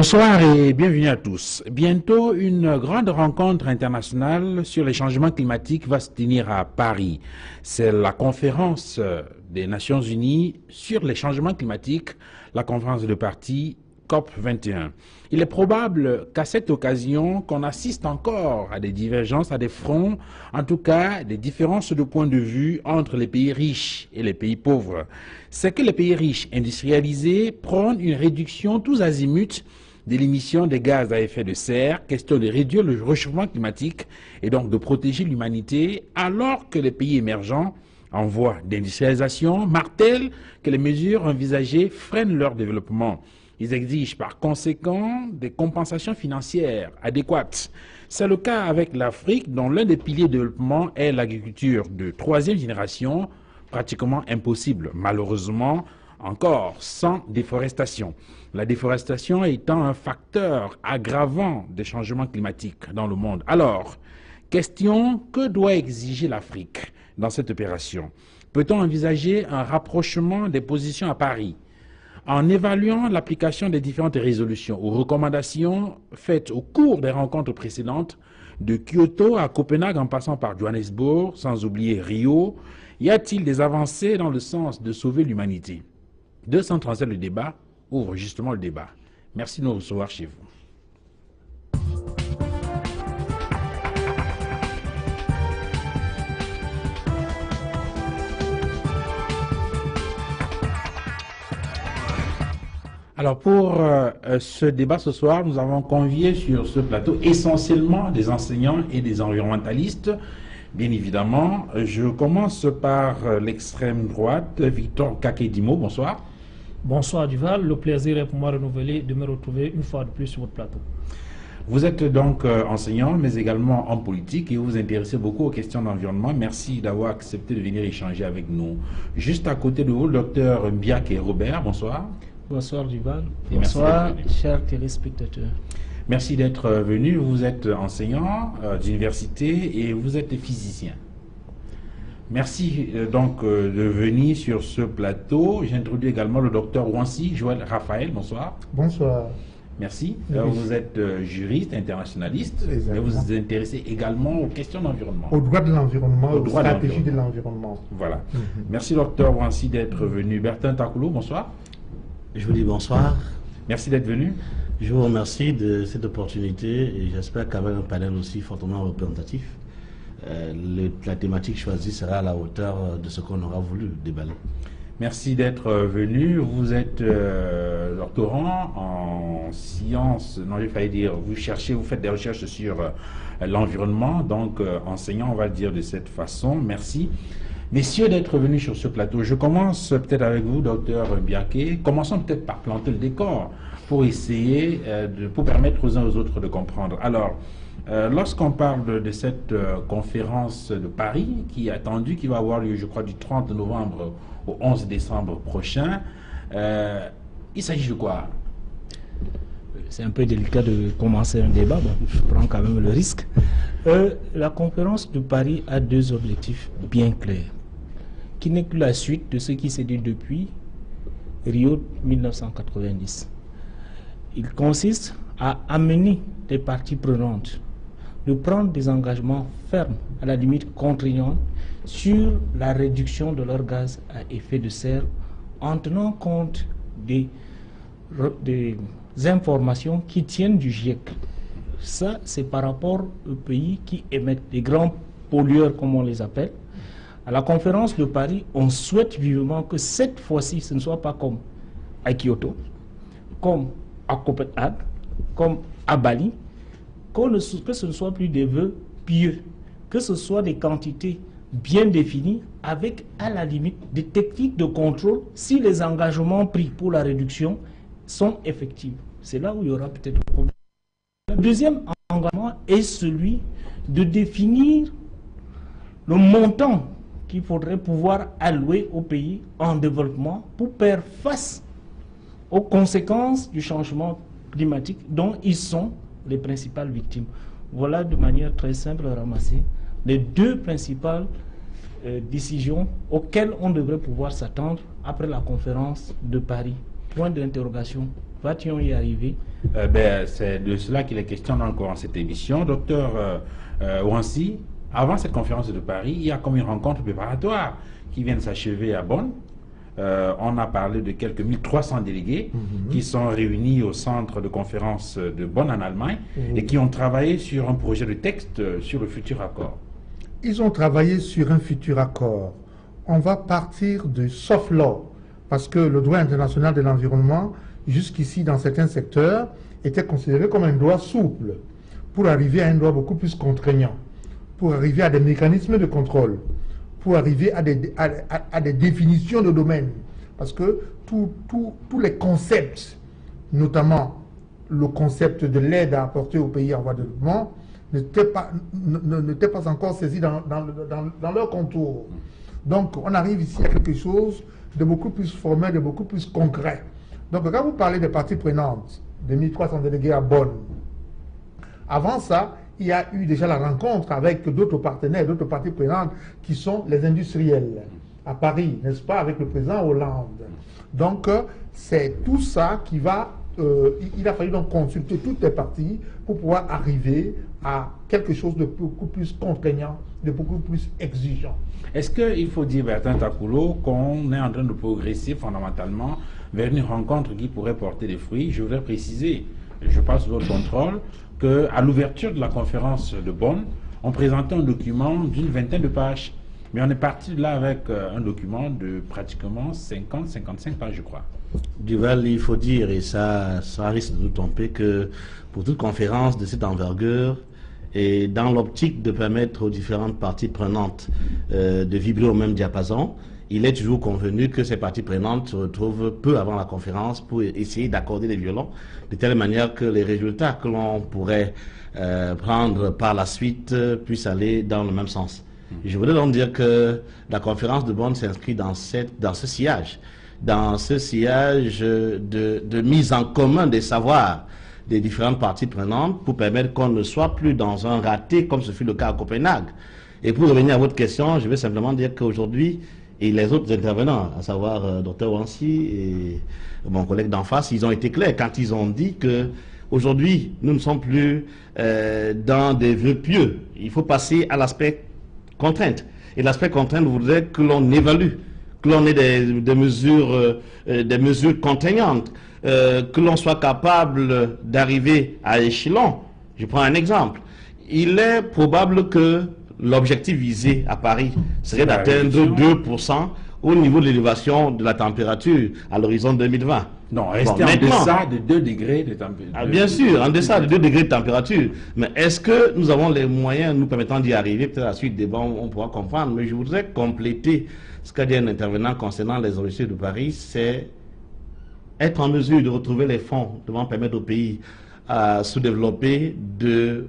Bonsoir et bienvenue à tous. Bientôt, une grande rencontre internationale sur les changements climatiques va se tenir à Paris. C'est la conférence des Nations Unies sur les changements climatiques, la conférence de parti COP 21. Il est probable qu'à cette occasion, qu'on assiste encore à des divergences, à des fronts, en tout cas des différences de point de vue entre les pays riches et les pays pauvres. C'est que les pays riches industrialisés prônent une réduction tous azimuts de l'émission des gaz à effet de serre, question de réduire le réchauffement climatique et donc de protéger l'humanité, alors que les pays émergents en voie d'industrialisation martèlent que les mesures envisagées freinent leur développement. Ils exigent par conséquent des compensations financières adéquates. C'est le cas avec l'Afrique, dont l'un des piliers de développement est l'agriculture de troisième génération, pratiquement impossible, malheureusement, encore sans déforestation. La déforestation étant un facteur aggravant des changements climatiques dans le monde. Alors, question, que doit exiger l'Afrique dans cette opération? Peut-on envisager un rapprochement des positions à Paris en évaluant l'application des différentes résolutions ou recommandations faites au cours des rencontres précédentes, de Kyoto à Copenhague en passant par Johannesburg, sans oublier Rio, y a-t-il des avancées dans le sens de sauver l'humanité? 237 le débat ouvre justement le débat. Merci de nous recevoir chez vous. Alors pour euh, ce débat ce soir, nous avons convié sur ce plateau essentiellement des enseignants et des environnementalistes. Bien évidemment, je commence par euh, l'extrême droite, Victor Kakedimo, bonsoir. Bonsoir Duval, le plaisir est pour moi renouvelé de me retrouver une fois de plus sur votre plateau. Vous êtes donc euh, enseignant, mais également en politique et vous vous intéressez beaucoup aux questions d'environnement. Merci d'avoir accepté de venir échanger avec nous. Juste à côté de vous, le docteur Mbiak et Robert, bonsoir. Bonsoir Duval. Bonsoir, chers téléspectateurs. Merci d'être venu. Vous êtes enseignant euh, d'université et vous êtes physicien. Merci euh, donc euh, de venir sur ce plateau. J'introduis également le docteur Wansi Joël Raphaël. Bonsoir. Bonsoir. Merci. vous êtes juriste, internationaliste, mais vous vous intéressez également aux questions d'environnement. Au droit de l'environnement, aux stratégies de l'environnement. Voilà. Mhm. Merci docteur Wansi d'être venu. Bertin Takoulou, bonsoir. Je vous dis bonsoir. Merci d'être venu. Je vous remercie de cette opportunité et j'espère qu'avec un panel aussi fortement représentatif, euh, la thématique choisie sera à la hauteur de ce qu'on aura voulu déballer. Merci d'être venu. Vous êtes euh, doctorant en sciences, non, il fallait dire, vous cherchez, vous faites des recherches sur euh, l'environnement, donc enseignant, on va dire de cette façon. Merci. Messieurs d'être venus sur ce plateau. Je commence peut-être avec vous, docteur Biaké. Commençons peut-être par planter le décor pour essayer, euh, de, pour permettre aux uns aux autres de comprendre. Alors, euh, lorsqu'on parle de, cette euh, conférence de Paris qui est attendue, qui va avoir lieu, je crois, du 30 novembre au 11 décembre prochain, il s'agit de quoi? C'est un peu délicat de commencer un débat, bon, je prends quand même le risque. la conférence de Paris a deux objectifs bien clairs qui n'est que la suite de ce qui s'est dit depuis Rio 1990. Il consiste à amener des parties prenantes de prendre des engagements fermes, à la limite contraignants, sur la réduction de leurs gaz à effet de serre en tenant compte des, des informations qui tiennent du GIEC. Ça, c'est par rapport aux pays qui émettent des grands pollueurs, comme on les appelle, à la conférence de Paris, on souhaite vivement que cette fois-ci, ce ne soit pas comme à Kyoto, comme à Copenhague, comme à Bali, que ce ne soit plus des vœux pieux, que ce soit des quantités bien définies avec à la limite des techniques de contrôle si les engagements pris pour la réduction sont effectifs. C'est là où il y aura peut-être un problème. Le deuxième engagement est celui de définir le montant qu'il faudrait pouvoir allouer au pays en développement pour faire face aux conséquences du changement climatique dont ils sont les principales victimes. Voilà de manière très simple ramasser les deux principales euh, décisions auxquelles on devrait pouvoir s'attendre après la conférence de Paris. Point d'interrogation Va-t-on y arriver? Ben, C'est de cela qu'il est question dans le cette émission. Docteur euh, Wansi, avant cette conférence de Paris, il y a comme une rencontre préparatoire qui vient de s'achever à Bonn. Euh, on a parlé de quelques 1300 délégués mhm. qui sont réunis au centre de conférence de Bonn en Allemagne mhm. et qui ont travaillé sur un projet de texte sur le futur accord. Ils ont travaillé sur un futur accord. On va partir de soft law parce que le droit international de l'environnement, jusqu'ici dans certains secteurs, était considéré comme un droit souple pour arriver à un droit beaucoup plus contraignant, pour arriver à des mécanismes de contrôle, pour arriver à des, à, des définitions de domaine. Parce que tous les concepts, notamment le concept de l'aide à apporter aux pays en voie de développement, n'étaient pas, pas encore saisis dans, dans, dans, leur contour. Donc on arrive ici à quelque chose de beaucoup plus formel, de beaucoup plus concret. Donc quand vous parlez des parties prenantes, des 1300 délégués à Bonn, avant ça, il y a eu déjà la rencontre avec d'autres partenaires, d'autres parties prenantes qui sont les industriels à Paris, n'est-ce pas, avec le président Hollande. Donc, euh, c'est tout ça qui va. Euh, il a fallu donc consulter toutes les parties pour pouvoir arriver à quelque chose de beaucoup plus contraignant, de beaucoup plus exigeant. Est-ce qu'il faut dire, Bertrand Takulo, qu'on est en train de progresser fondamentalement vers une rencontre qui pourrait porter des fruits? Je voudrais préciser, je passe votre contrôle, qu'à l'ouverture de la conférence de Bonn, on présentait un document d'une vingtaine de pages. Mais on est parti là avec euh, un document de pratiquement 50-55 pages, je crois. Duval, il faut dire, et ça, ça risque de nous tromper, que pour toute conférence de cette envergure, et dans l'optique de permettre aux différentes parties prenantes euh, de vibrer au même diapason, il est toujours convenu que ces parties prenantes se retrouvent peu avant la conférence pour essayer d'accorder des violons, de telle manière que les résultats que l'on pourrait euh, prendre par la suite puissent aller dans le même sens. Je voudrais donc dire que la conférence de Bonn s'inscrit dans, dans ce sillage, dans ce sillage de, de mise en commun des savoirs des différentes parties prenantes pour permettre qu'on ne soit plus dans un raté comme ce fut le cas à Copenhague. Et pour revenir à votre question, je vais simplement dire qu'aujourd'hui, et les autres intervenants, à savoir euh, Dr Wansi et mon collègue d'en face, ils ont été clairs quand ils ont dit que aujourd'hui, nous ne sommes plus euh, dans des vœux pieux. Il faut passer à l'aspect contrainte. Et l'aspect contrainte voudrait que l'on évalue, que l'on ait des, mesures, euh, des mesures contraignantes, que l'on soit capable d'arriver à échelon. Je prends un exemple. Il est probable que l'objectif visé à Paris serait d'atteindre 2% au niveau de l'élévation de la température à l'horizon 2020. Non, rester en deçà de 2 degrés de température. Ah, bien sûr, en deçà de 2 degrés de température. Mais est-ce que nous avons les moyens nous permettant d'y arriver? Peut-être à la suite des bancs, on pourra comprendre. Mais je voudrais compléter ce qu'a dit un intervenant concernant les objectifs de Paris, c'est être en mesure de retrouver les fonds devant permettre aux pays à sous-développer de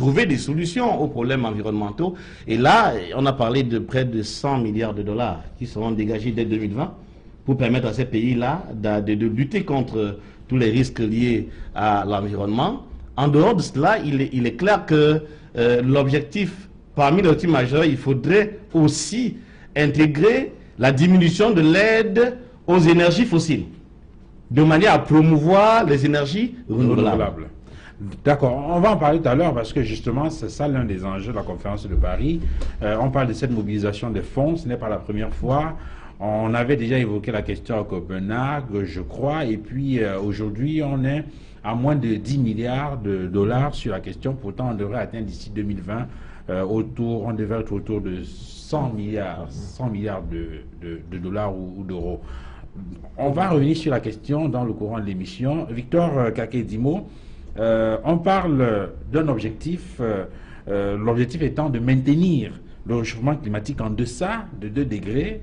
trouver des solutions aux problèmes environnementaux. Et là, on a parlé de près de 100 milliards de dollars qui seront dégagés dès 2020 pour permettre à ces pays-là de, lutter contre tous les risques liés à l'environnement. En dehors de cela, il est, clair que euh, l'objectif, parmi les objectifs majeurs, il faudrait aussi intégrer la diminution de l'aide aux énergies fossiles, de manière à promouvoir les énergies renouvelables. D'accord, on va en parler tout à l'heure parce que justement, c'est ça l'un des enjeux de la conférence de Paris. Euh, on parle de cette mobilisation des fonds, ce n'est pas la première fois. On avait déjà évoqué la question à Copenhague, je crois, et puis euh, aujourd'hui, on est à moins de 10 milliards de dollars sur la question. Pourtant, on devrait atteindre d'ici 2020 euh, autour, on devrait être autour de 100 milliards, 100 milliards de, dollars ou, d'euros. On va revenir sur la question dans le courant de l'émission. Victor Kakedimo, euh, on parle d'un objectif, euh, euh, l'objectif étant de maintenir le réchauffement climatique en deçà de 2 degrés.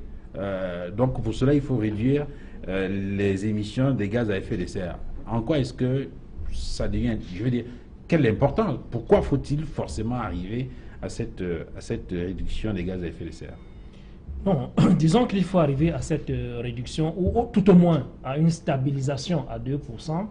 donc pour cela, il faut réduire les émissions des gaz à effet de serre. En quoi est-ce que ça devient, je veux dire, quelle est l'importance? Pourquoi faut-il forcément arriver à cette, à cette réduction des gaz à effet de serre? Non, disons qu'il faut arriver à cette réduction, ou tout au moins à une stabilisation à 2%,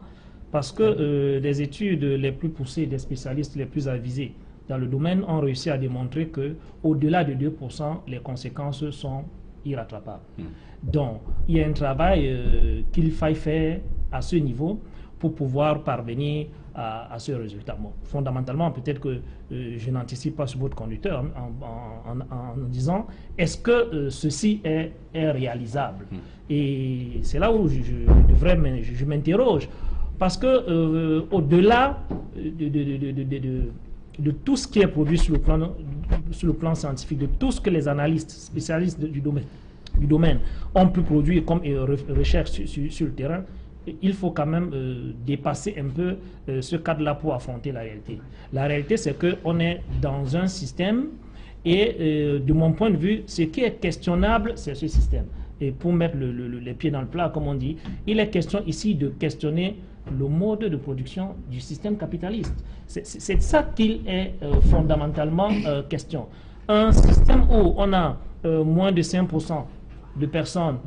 parce que euh, des études les plus poussées, des spécialistes les plus avisés dans le domaine ont réussi à démontrer que au-delà de 2%, les conséquences sont irrattrapables. Hmm. Donc, il y a un travail euh, qu'il faille faire à ce niveau pour pouvoir parvenir à, ce résultat. fondamentalement, peut-être que euh, je n'anticipe pas sur votre conducteur en, disant est-ce que euh, ceci est, réalisable? Hmm. Et c'est là où je, devrais, je, m'interroge. Parce que euh, au-delà de, tout ce qui est produit sur le, plan, le scientifique, de tout ce que les analystes spécialistes du domaine, ont pu produire comme recherche sur le terrain, il faut quand même euh, dépasser un peu euh, ce cadre-là pour affronter la réalité. La réalité, c'est qu'on est dans un système et euh, de mon point de vue, ce qui est questionnable, c'est ce système. Et pour mettre les pieds dans le plat, comme on dit, il est question ici de questionner le mode de production du système capitaliste. C'est ça qu'il est fondamentalement question. Un système où on a moins de 5% de personnes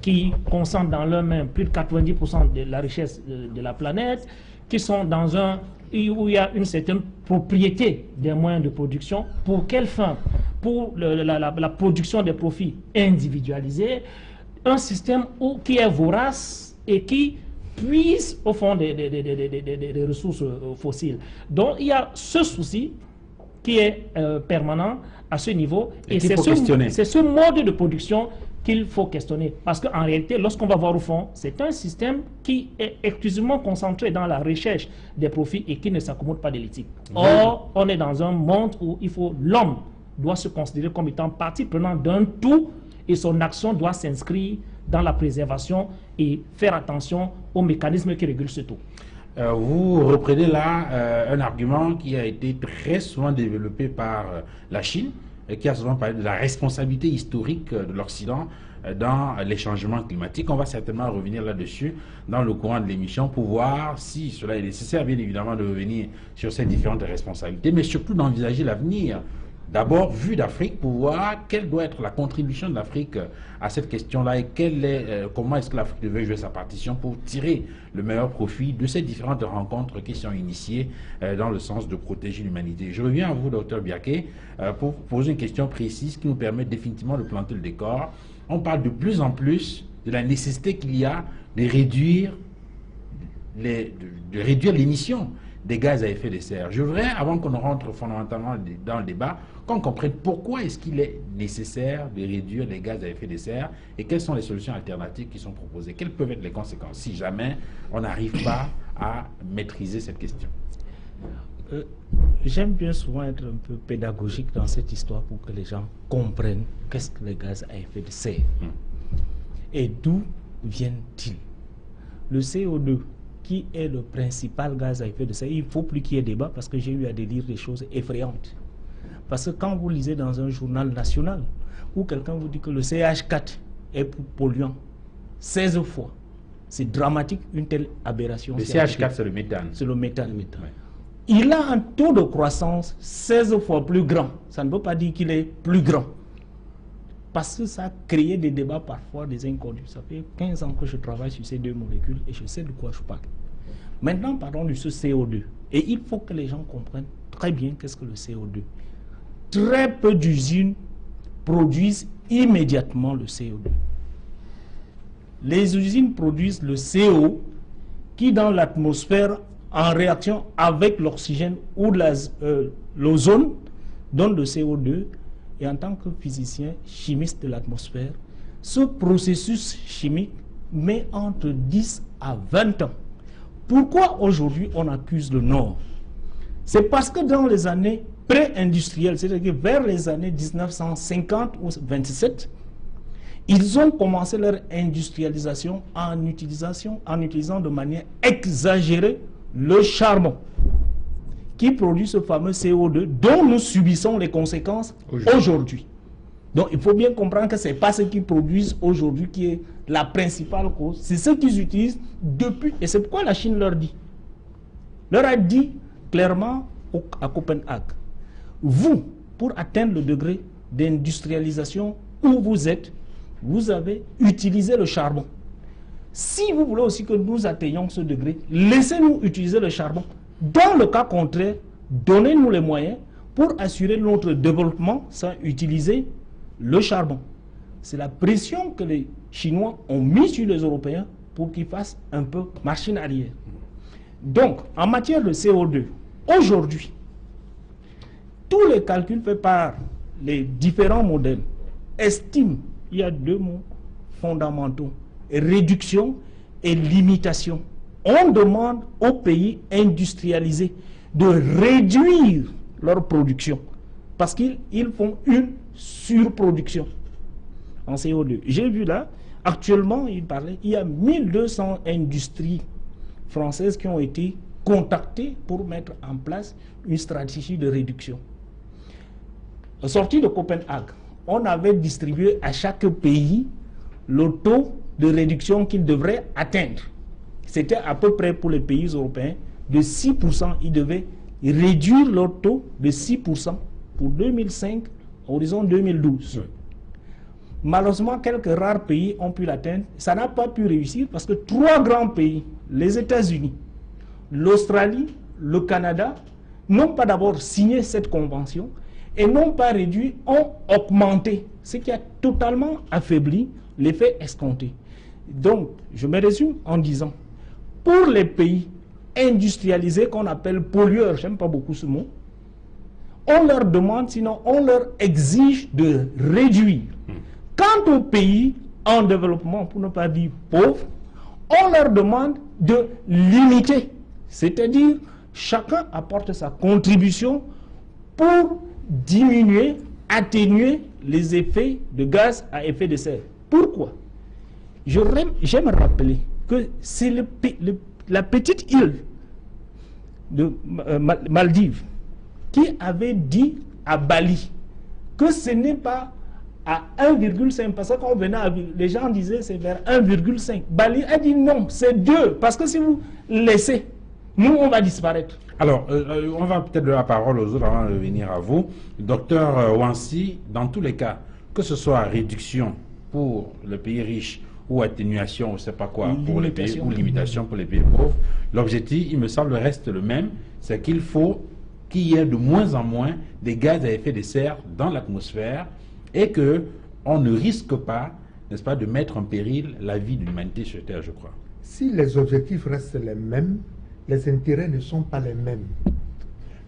qui concentrent dans leurs mains plus de 90% de la richesse de, la planète, qui sont dans un où il y a une certaine propriété des moyens de production. Pour quelle fin? Pour la, production des profits individualisés. Un système qui est vorace et qui puise au fond des, des, ressources euh, fossiles. Donc il y a ce souci qui est euh, permanent à ce niveau. Et, et c'est ce, ce mode de production qu'il faut questionner. Parce qu'en réalité, lorsqu'on va voir au fond, c'est un système qui est exclusivement concentré dans la recherche des profits et qui ne s'accommode pas de l'éthique. Or, on est dans un monde où il faut l'homme doit se considérer comme étant partie prenante d'un tout et son action doit s'inscrire dans la préservation et faire attention aux mécanismes qui régulent ce tout. Euh, vous reprenez là euh, un argument qui a été très souvent développé par euh, la Chine, qui a souvent parlé de la responsabilité historique de l'Occident dans les changements climatiques. On va certainement revenir là-dessus dans le courant de l'émission pour voir si cela est nécessaire, bien évidemment, de revenir sur ces différentes responsabilités, mais surtout d'envisager l'avenir D'abord, vu d'Afrique, pour voir quelle doit être la contribution de l'Afrique à cette question-là et quelle est, euh, comment est-ce que l'Afrique devait jouer sa partition pour tirer le meilleur profit de ces différentes rencontres qui sont initiées euh, dans le sens de protéger l'humanité. Je reviens à vous, docteur Biaké, euh, pour poser une question précise qui nous permet définitivement de planter le décor. On parle de plus en plus de la nécessité qu'il y a de réduire les, de réduire l'émission des gaz à effet de serre. Je voudrais, avant qu'on rentre fondamentalement dans le débat, qu'on comprenne pourquoi est-ce qu'il est nécessaire de réduire les gaz à effet de serre et quelles sont les solutions alternatives qui sont proposées. Quelles peuvent être les conséquences si jamais on n'arrive pas à maîtriser cette question? Euh, J'aime bien souvent être un peu pédagogique dans cette histoire pour que les gens comprennent qu'est-ce que les gaz à effet de serre hmm. et d'où viennent-ils. Le CO2 qui est le principal gaz à effet de serre. Il ne faut plus qu'il y ait débat parce que j'ai eu à lire des choses effrayantes. Parce que quand vous lisez dans un journal national où quelqu'un vous dit que le CH4 est polluant 16 fois, c'est dramatique une telle aberration. Le CH4, c'est le méthane. C'est le méthane. Il a un taux de croissance 16 fois plus grand. Ça ne veut pas dire qu'il est plus grand. Parce que ça a créé des débats parfois, des inconnus. Ça fait 15 ans que je travaille sur ces deux molécules et je sais de quoi je parle. Maintenant, parlons de ce CO2. Et il faut que les gens comprennent très bien qu'est-ce que le CO2. Très peu d'usines produisent immédiatement le CO2. Les usines produisent le CO qui, dans l'atmosphère, en réaction avec l'oxygène ou euh, l'ozone, donne le CO2 et en tant que physicien chimiste de l'atmosphère, ce processus chimique met entre 10 à 20 ans. Pourquoi aujourd'hui on accuse le Nord? C'est parce que dans les années pré-industrielles, c'est-à-dire vers les années 1950 ou 27, ils ont commencé leur industrialisation en, utilisation, en utilisant de manière exagérée le charbon qui produit ce fameux CO2 dont nous subissons les conséquences aujourd'hui. Donc il faut bien comprendre que ce n'est pas ce qu'ils produisent aujourd'hui qui est la principale cause, c'est ce qu'ils utilisent depuis, et c'est pourquoi la Chine leur dit, leur a dit clairement à Copenhague, vous, pour atteindre le degré d'industrialisation où vous êtes, vous avez utilisé le charbon. Si vous voulez aussi que nous atteignions ce degré, laissez-nous utiliser le charbon. Dans le cas contraire, donnez-nous les moyens pour assurer notre développement sans utiliser le charbon. C'est la pression que les Chinois ont mise sur les Européens pour qu'il fasse un peu machine arrière. Donc, en matière de CO2, aujourd'hui, tous les calculs faits par les différents modèles estiment, il y a deux mots fondamentaux, réduction et limitation. On demande aux pays industrialisés de réduire leur production parce qu'ils font une surproduction en CO2. J'ai vu là, actuellement, il parlait, il y a 1200 industries françaises qui ont été contactées pour mettre en place une stratégie de réduction. Sorti de Copenhague, on avait distribué à chaque pays le taux de réduction qu'il devrait atteindre. C'était à peu près pour les pays européens de 6%. Ils devaient réduire leur taux de 6% pour 2005 à horizon 2012. Malheureusement, quelques rares pays ont pu l'atteindre. Ça n'a pas pu réussir parce que trois grands pays, les États-Unis, l'Australie, le Canada, n'ont pas d'abord signé cette convention et n'ont pas réduit, ont augmenté, ce qui a totalement affaibli l'effet escompté. Donc, je me résume en disant, pour les pays industrialisés qu'on appelle pollueurs, j'aime pas beaucoup ce mot, on leur demande, sinon on leur exige de réduire. Quant aux pays en développement, pour ne pas dire pauvres, on leur demande de limiter. C'est-à-dire, chacun apporte sa contribution pour diminuer, atténuer les effets de gaz à effet de serre. Pourquoi? J'aime rappeler que c'est la petite île de euh, Maldives qui avait dit à Bali que ce n'est pas à 1,5, parce que quand on venait à les gens disaient c'est vers 1,5. Bali a dit non, c'est 2, parce que si vous laissez, nous on va disparaître. Alors, euh, euh, on va peut-être donner la parole aux autres avant de venir à vous. Docteur euh, Wansi, dans tous les cas, que ce soit réduction pour le pays riche ou atténuation, ou ne sais pas quoi, pour les pays, ou limitation pour les pays pauvres, l'objectif, il me semble, reste le même, c'est qu'il faut qu'il y ait de moins en moins des gaz à effet de serre dans l'atmosphère et que on ne risque pas, n'est-ce pas, de mettre en péril la vie de l'humanité sur Terre, je crois. Si les objectifs restent les mêmes, les intérêts ne sont pas les mêmes.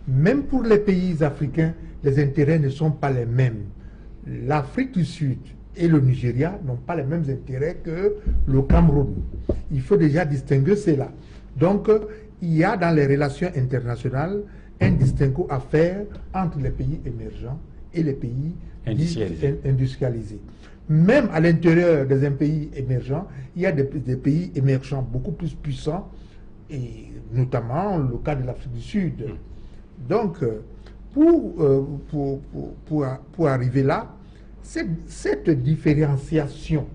Même pour les pays africains, les intérêts ne sont pas les mêmes. L'Afrique du Sud et le Nigeria n'ont pas les mêmes intérêts que le Cameroun. Il faut déjà distinguer cela. Donc, il y a dans les relations internationales un distinguo à faire entre les pays émergents et les pays industrialisés. industrialisés. Même à l'intérieur des pays émergents, il y a des, des pays émergents beaucoup plus puissants et notamment le cas de l'Afrique du Sud. Donc, euh, euh, pour, pour, pour, arriver là, cette, cette, différenciation,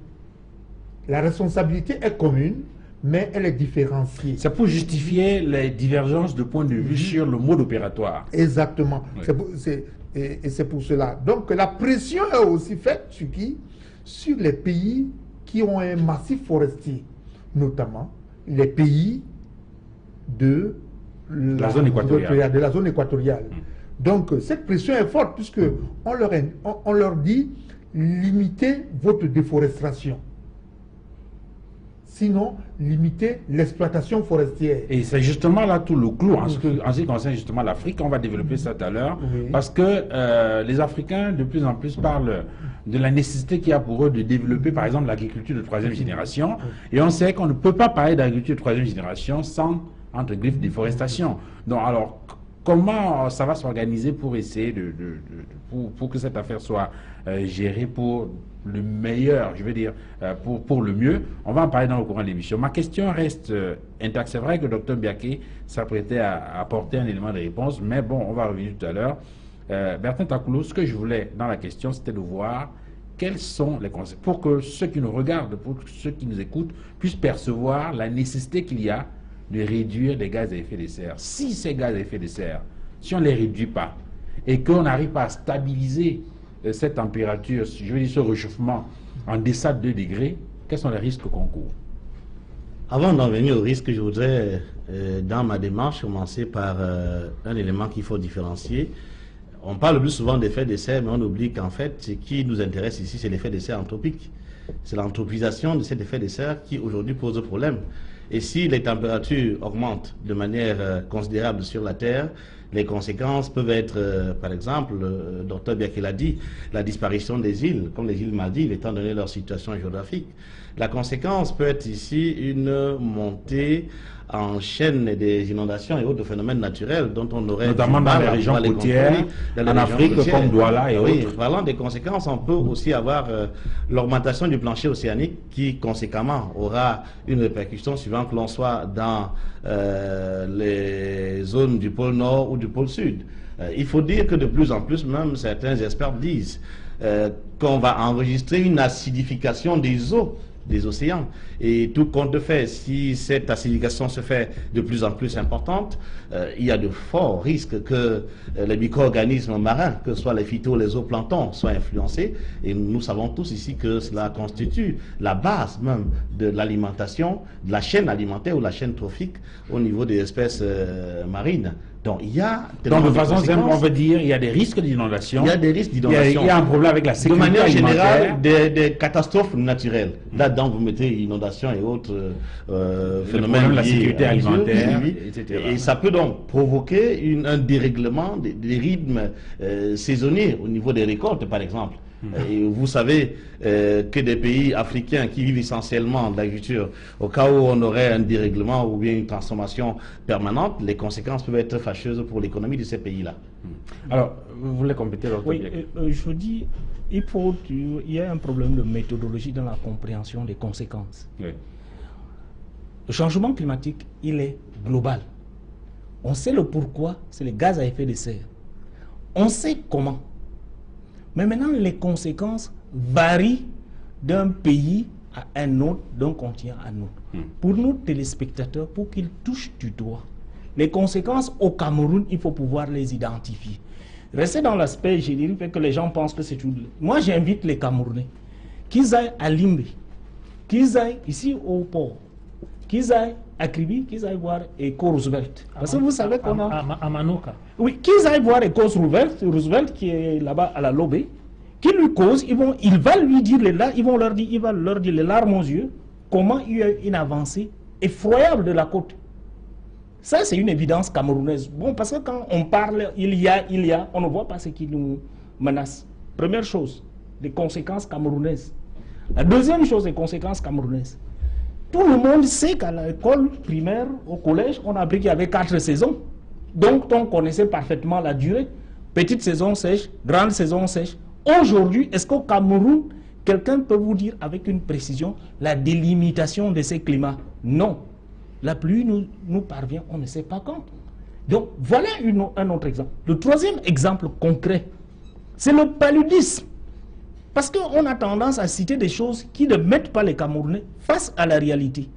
la responsabilité est commune, mais elle est différenciée. C'est pour justifier les divergences de point de vue sur le mode opératoire. Exactement. et, c'est pour cela. Donc, la pression est aussi faite sur qui? Sur les pays qui ont un massif forestier, notamment les pays de la, zone équatoriale. De, la zone équatoriale. Donc cette pression est forte puisque on leur, on, leur dit limitez votre déforestation. Sinon, limitez l'exploitation forestière. Et c'est justement là tout le clou en ce, qui concerne justement l'Afrique. On va développer ça tout à l'heure. Parce que euh, les Africains, de plus en plus, parlent de la nécessité qu'il y a pour eux de développer, par exemple, l'agriculture de troisième génération. Et on sait qu'on ne peut pas parler d'agriculture de troisième génération sans entre griffes déforestation. Donc, alors, comment ça va s'organiser pour essayer de, pour, que cette affaire soit euh, gérée pour le meilleur, je veux dire, euh, pour, pour le mieux? On va en parler dans le courant de l'émission. Ma question reste euh, intacte. C'est vrai que docteur Biaké s'apprêtait à, apporter un élément de réponse, mais bon, on va revenir tout à l'heure. Bertrand Takoulou, ce que je voulais dans la question, c'était de voir quels sont les conséquences, pour que ceux qui nous regardent, pour que ceux qui nous écoutent, puissent percevoir la nécessité qu'il y a de réduire les gaz à effet de serre. Si ces gaz à effet de serre, si on ne les réduit pas, et qu'on n'arrive pas à stabiliser euh, cette température, je veux dire ce réchauffement, en deçà de 2 degrés, quels sont les risques qu'on court? Avant d'en venir aux risques, je voudrais, euh, dans ma démarche, commencer par euh, un élément qu'il faut différencier. On parle plus souvent d'effet de serre, mais on oublie qu'en fait, ce qui nous intéresse ici, c'est l'effet de serre anthropique. C'est l'anthropisation de cet effet de serre qui aujourd'hui pose problème. Et si les températures augmentent de manière euh, considérable sur la Terre, les conséquences peuvent être, euh, par exemple, le docteur Biaké l'a dit, la disparition des îles, comme les îles Maldives, étant donné leur situation géographique. La conséquence peut être ici une montée en chaîne des inondations et autres phénomènes naturels dont on aurait notamment dans les régions côtières, en Afrique comme Douala et oui, Parlant des conséquences, on peut aussi avoir euh, l'augmentation du plancher océanique qui conséquemment aura une répercussion suivant que l'on soit dans euh, les zones du pôle nord ou du pôle sud. Euh, il faut dire que de plus en plus, même certains experts disent qu'on va enregistrer une acidification des eaux des océans. Et tout compte fait, si cette acidification se fait de plus en plus importante, euh, il y a de forts risques que euh, les micro-organismes marins, que ce soit les phytos, les zooplanctons, soient influencés. Et nous savons tous ici que cela constitue la base même de l'alimentation, de la chaîne alimentaire ou la chaîne trophique au niveau des espèces euh, marines. Donc, il y a. Donc, de façon simple, on veut dire il y a des risques d'inondation. Il y a des risques d'inondation. Il, y a un problème avec la sécurité. De manière générale, des, catastrophes naturelles. Là-dedans, vous mettez inondation et autres euh, phénomènes. de la sécurité alimentaire, etc. Et ça peut donc provoquer un dérèglement des, rythmes euh, saisonniers au niveau des récoltes, par exemple. Et vous savez euh, que des pays africains qui vivent essentiellement de l'agriculture, au cas où on aurait un dérèglement ou bien une transformation permanente, les conséquences peuvent être fâcheuses pour l'économie de ces pays-là. Alors, vous voulez compléter votre Oui, euh, euh, je vous dis, il, faut, il y a un problème de méthodologie dans la compréhension des conséquences. Le changement climatique, il est global. On sait le pourquoi, c'est les gaz à effet de serre. On sait comment. Mais maintenant, les conséquences varient d'un pays à un autre, d'un continent à un autre. Hmm. Pour nous, téléspectateurs, pour qu'ils touchent du doigt, les conséquences au Cameroun, il faut pouvoir les identifier. Rester dans l'aspect générique que les gens pensent que c'est tout. Moi, j'invite les Camerounais qu'ils aillent à Limbi, qu'ils aillent ici au port, qu'ils aillent à Kribi, qu'ils aillent voir Eco Roosevelt? Parce que vous savez qu'on a. À, Manoka. Oui, qu'ils aillent voir Eco Roosevelt, Roosevelt qui est là-bas à la lobée, qui lui cause, ils vont, il va lui dire, les ils vont leur dire, il va leur dire les larmes aux yeux, comment il y a eu une avancée effroyable de la côte. Ça, c'est une évidence camerounaise. Bon, parce que quand on parle, il y a, il y a, on ne voit pas ce qui nous menace. Première chose, les conséquences camerounaises. La deuxième chose, les conséquences camerounaises. Tout le monde sait qu'à l'école primaire, au collège, on a appris qu'il y avait quatre saisons. Donc, on connaissait parfaitement la durée. Petite saison sèche, grande saison sèche. Aujourd'hui, est-ce qu'au Cameroun, quelqu'un peut vous dire avec une précision la délimitation de ces climats? Non. La pluie nous, nous parvient, on ne sait pas quand. Donc, voilà un autre exemple. Le troisième exemple concret, c'est le paludisme. Parce qu'on a tendance à citer des choses qui ne mettent pas les Camerounais face à la réalité.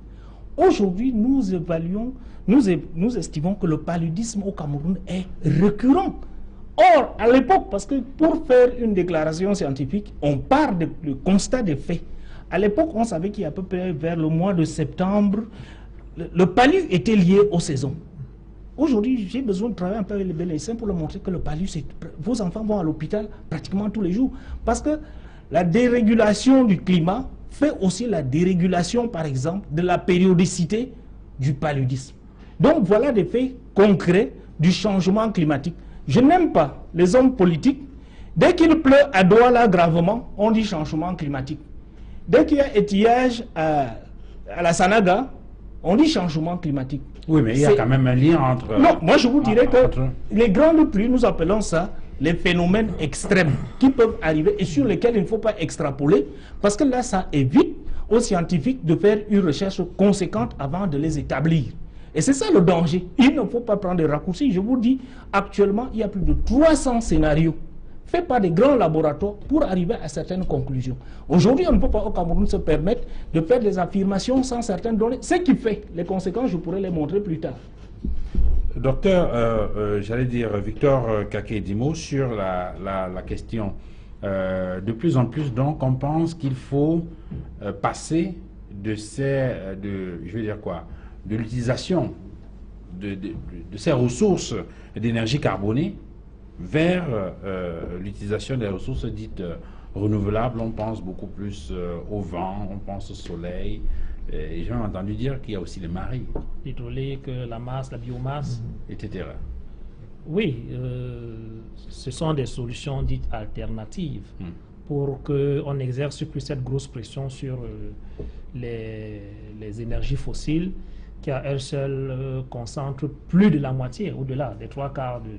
Aujourd'hui, nous évaluons, nous, estimons que le paludisme au Cameroun est récurrent. Or, à l'époque, parce que pour faire une déclaration scientifique, on part du constat des faits. À l'époque, on savait qu'à peu près vers le mois de septembre, le, le palud était lié aux saisons. Aujourd'hui, j'ai besoin de travailler un peu avec les Bénédictins pour leur montrer que le palud, vos enfants vont à l'hôpital pratiquement tous les jours. Parce que la dérégulation du climat fait aussi la dérégulation, par exemple, de la périodicité du paludisme. Donc voilà des faits concrets du changement climatique. Je n'aime pas les hommes politiques. Dès qu'il pleut à Douala gravement, on dit changement climatique. Dès qu'il y a étillage à, la Sanaga, on dit changement climatique. Oui, mais il y a quand même un lien entre... Non, moi je vous dirais que les grandes pluies, nous appelons ça les phénomènes extrêmes qui peuvent arriver et sur lesquels il ne faut pas extrapoler, parce que là, ça évite aux scientifiques de faire une recherche conséquente avant de les établir. Et c'est ça le danger. Il ne faut pas prendre des raccourcis. Je vous dis, actuellement, il y a plus de 300 scénarios faits par des grands laboratoires pour arriver à certaines conclusions. Aujourd'hui, on ne peut pas au Cameroun se permettre de faire des affirmations sans certaines données. Ce qui fait les conséquences, je pourrais les montrer plus tard. Docteur, euh, euh, j'allais dire Victor euh, Kakedimo sur la, question. de plus en plus, donc, on pense qu'il faut passer de ces, de, je veux dire quoi, de l'utilisation de, ces ressources d'énergie carbonée vers l'utilisation des ressources dites renouvelables, on pense beaucoup plus au vent, on pense au soleil. Et j'ai entendu dire qu'il y a aussi les marées. L'hydraulique, la masse, la biomasse. Etc. Oui, euh, ce sont des solutions dites alternatives hmm. pour qu'on exerce plus cette grosse pression sur euh, les, énergies fossiles qui à elles seules euh, concentrent plus de la moitié, au-delà des trois quarts de,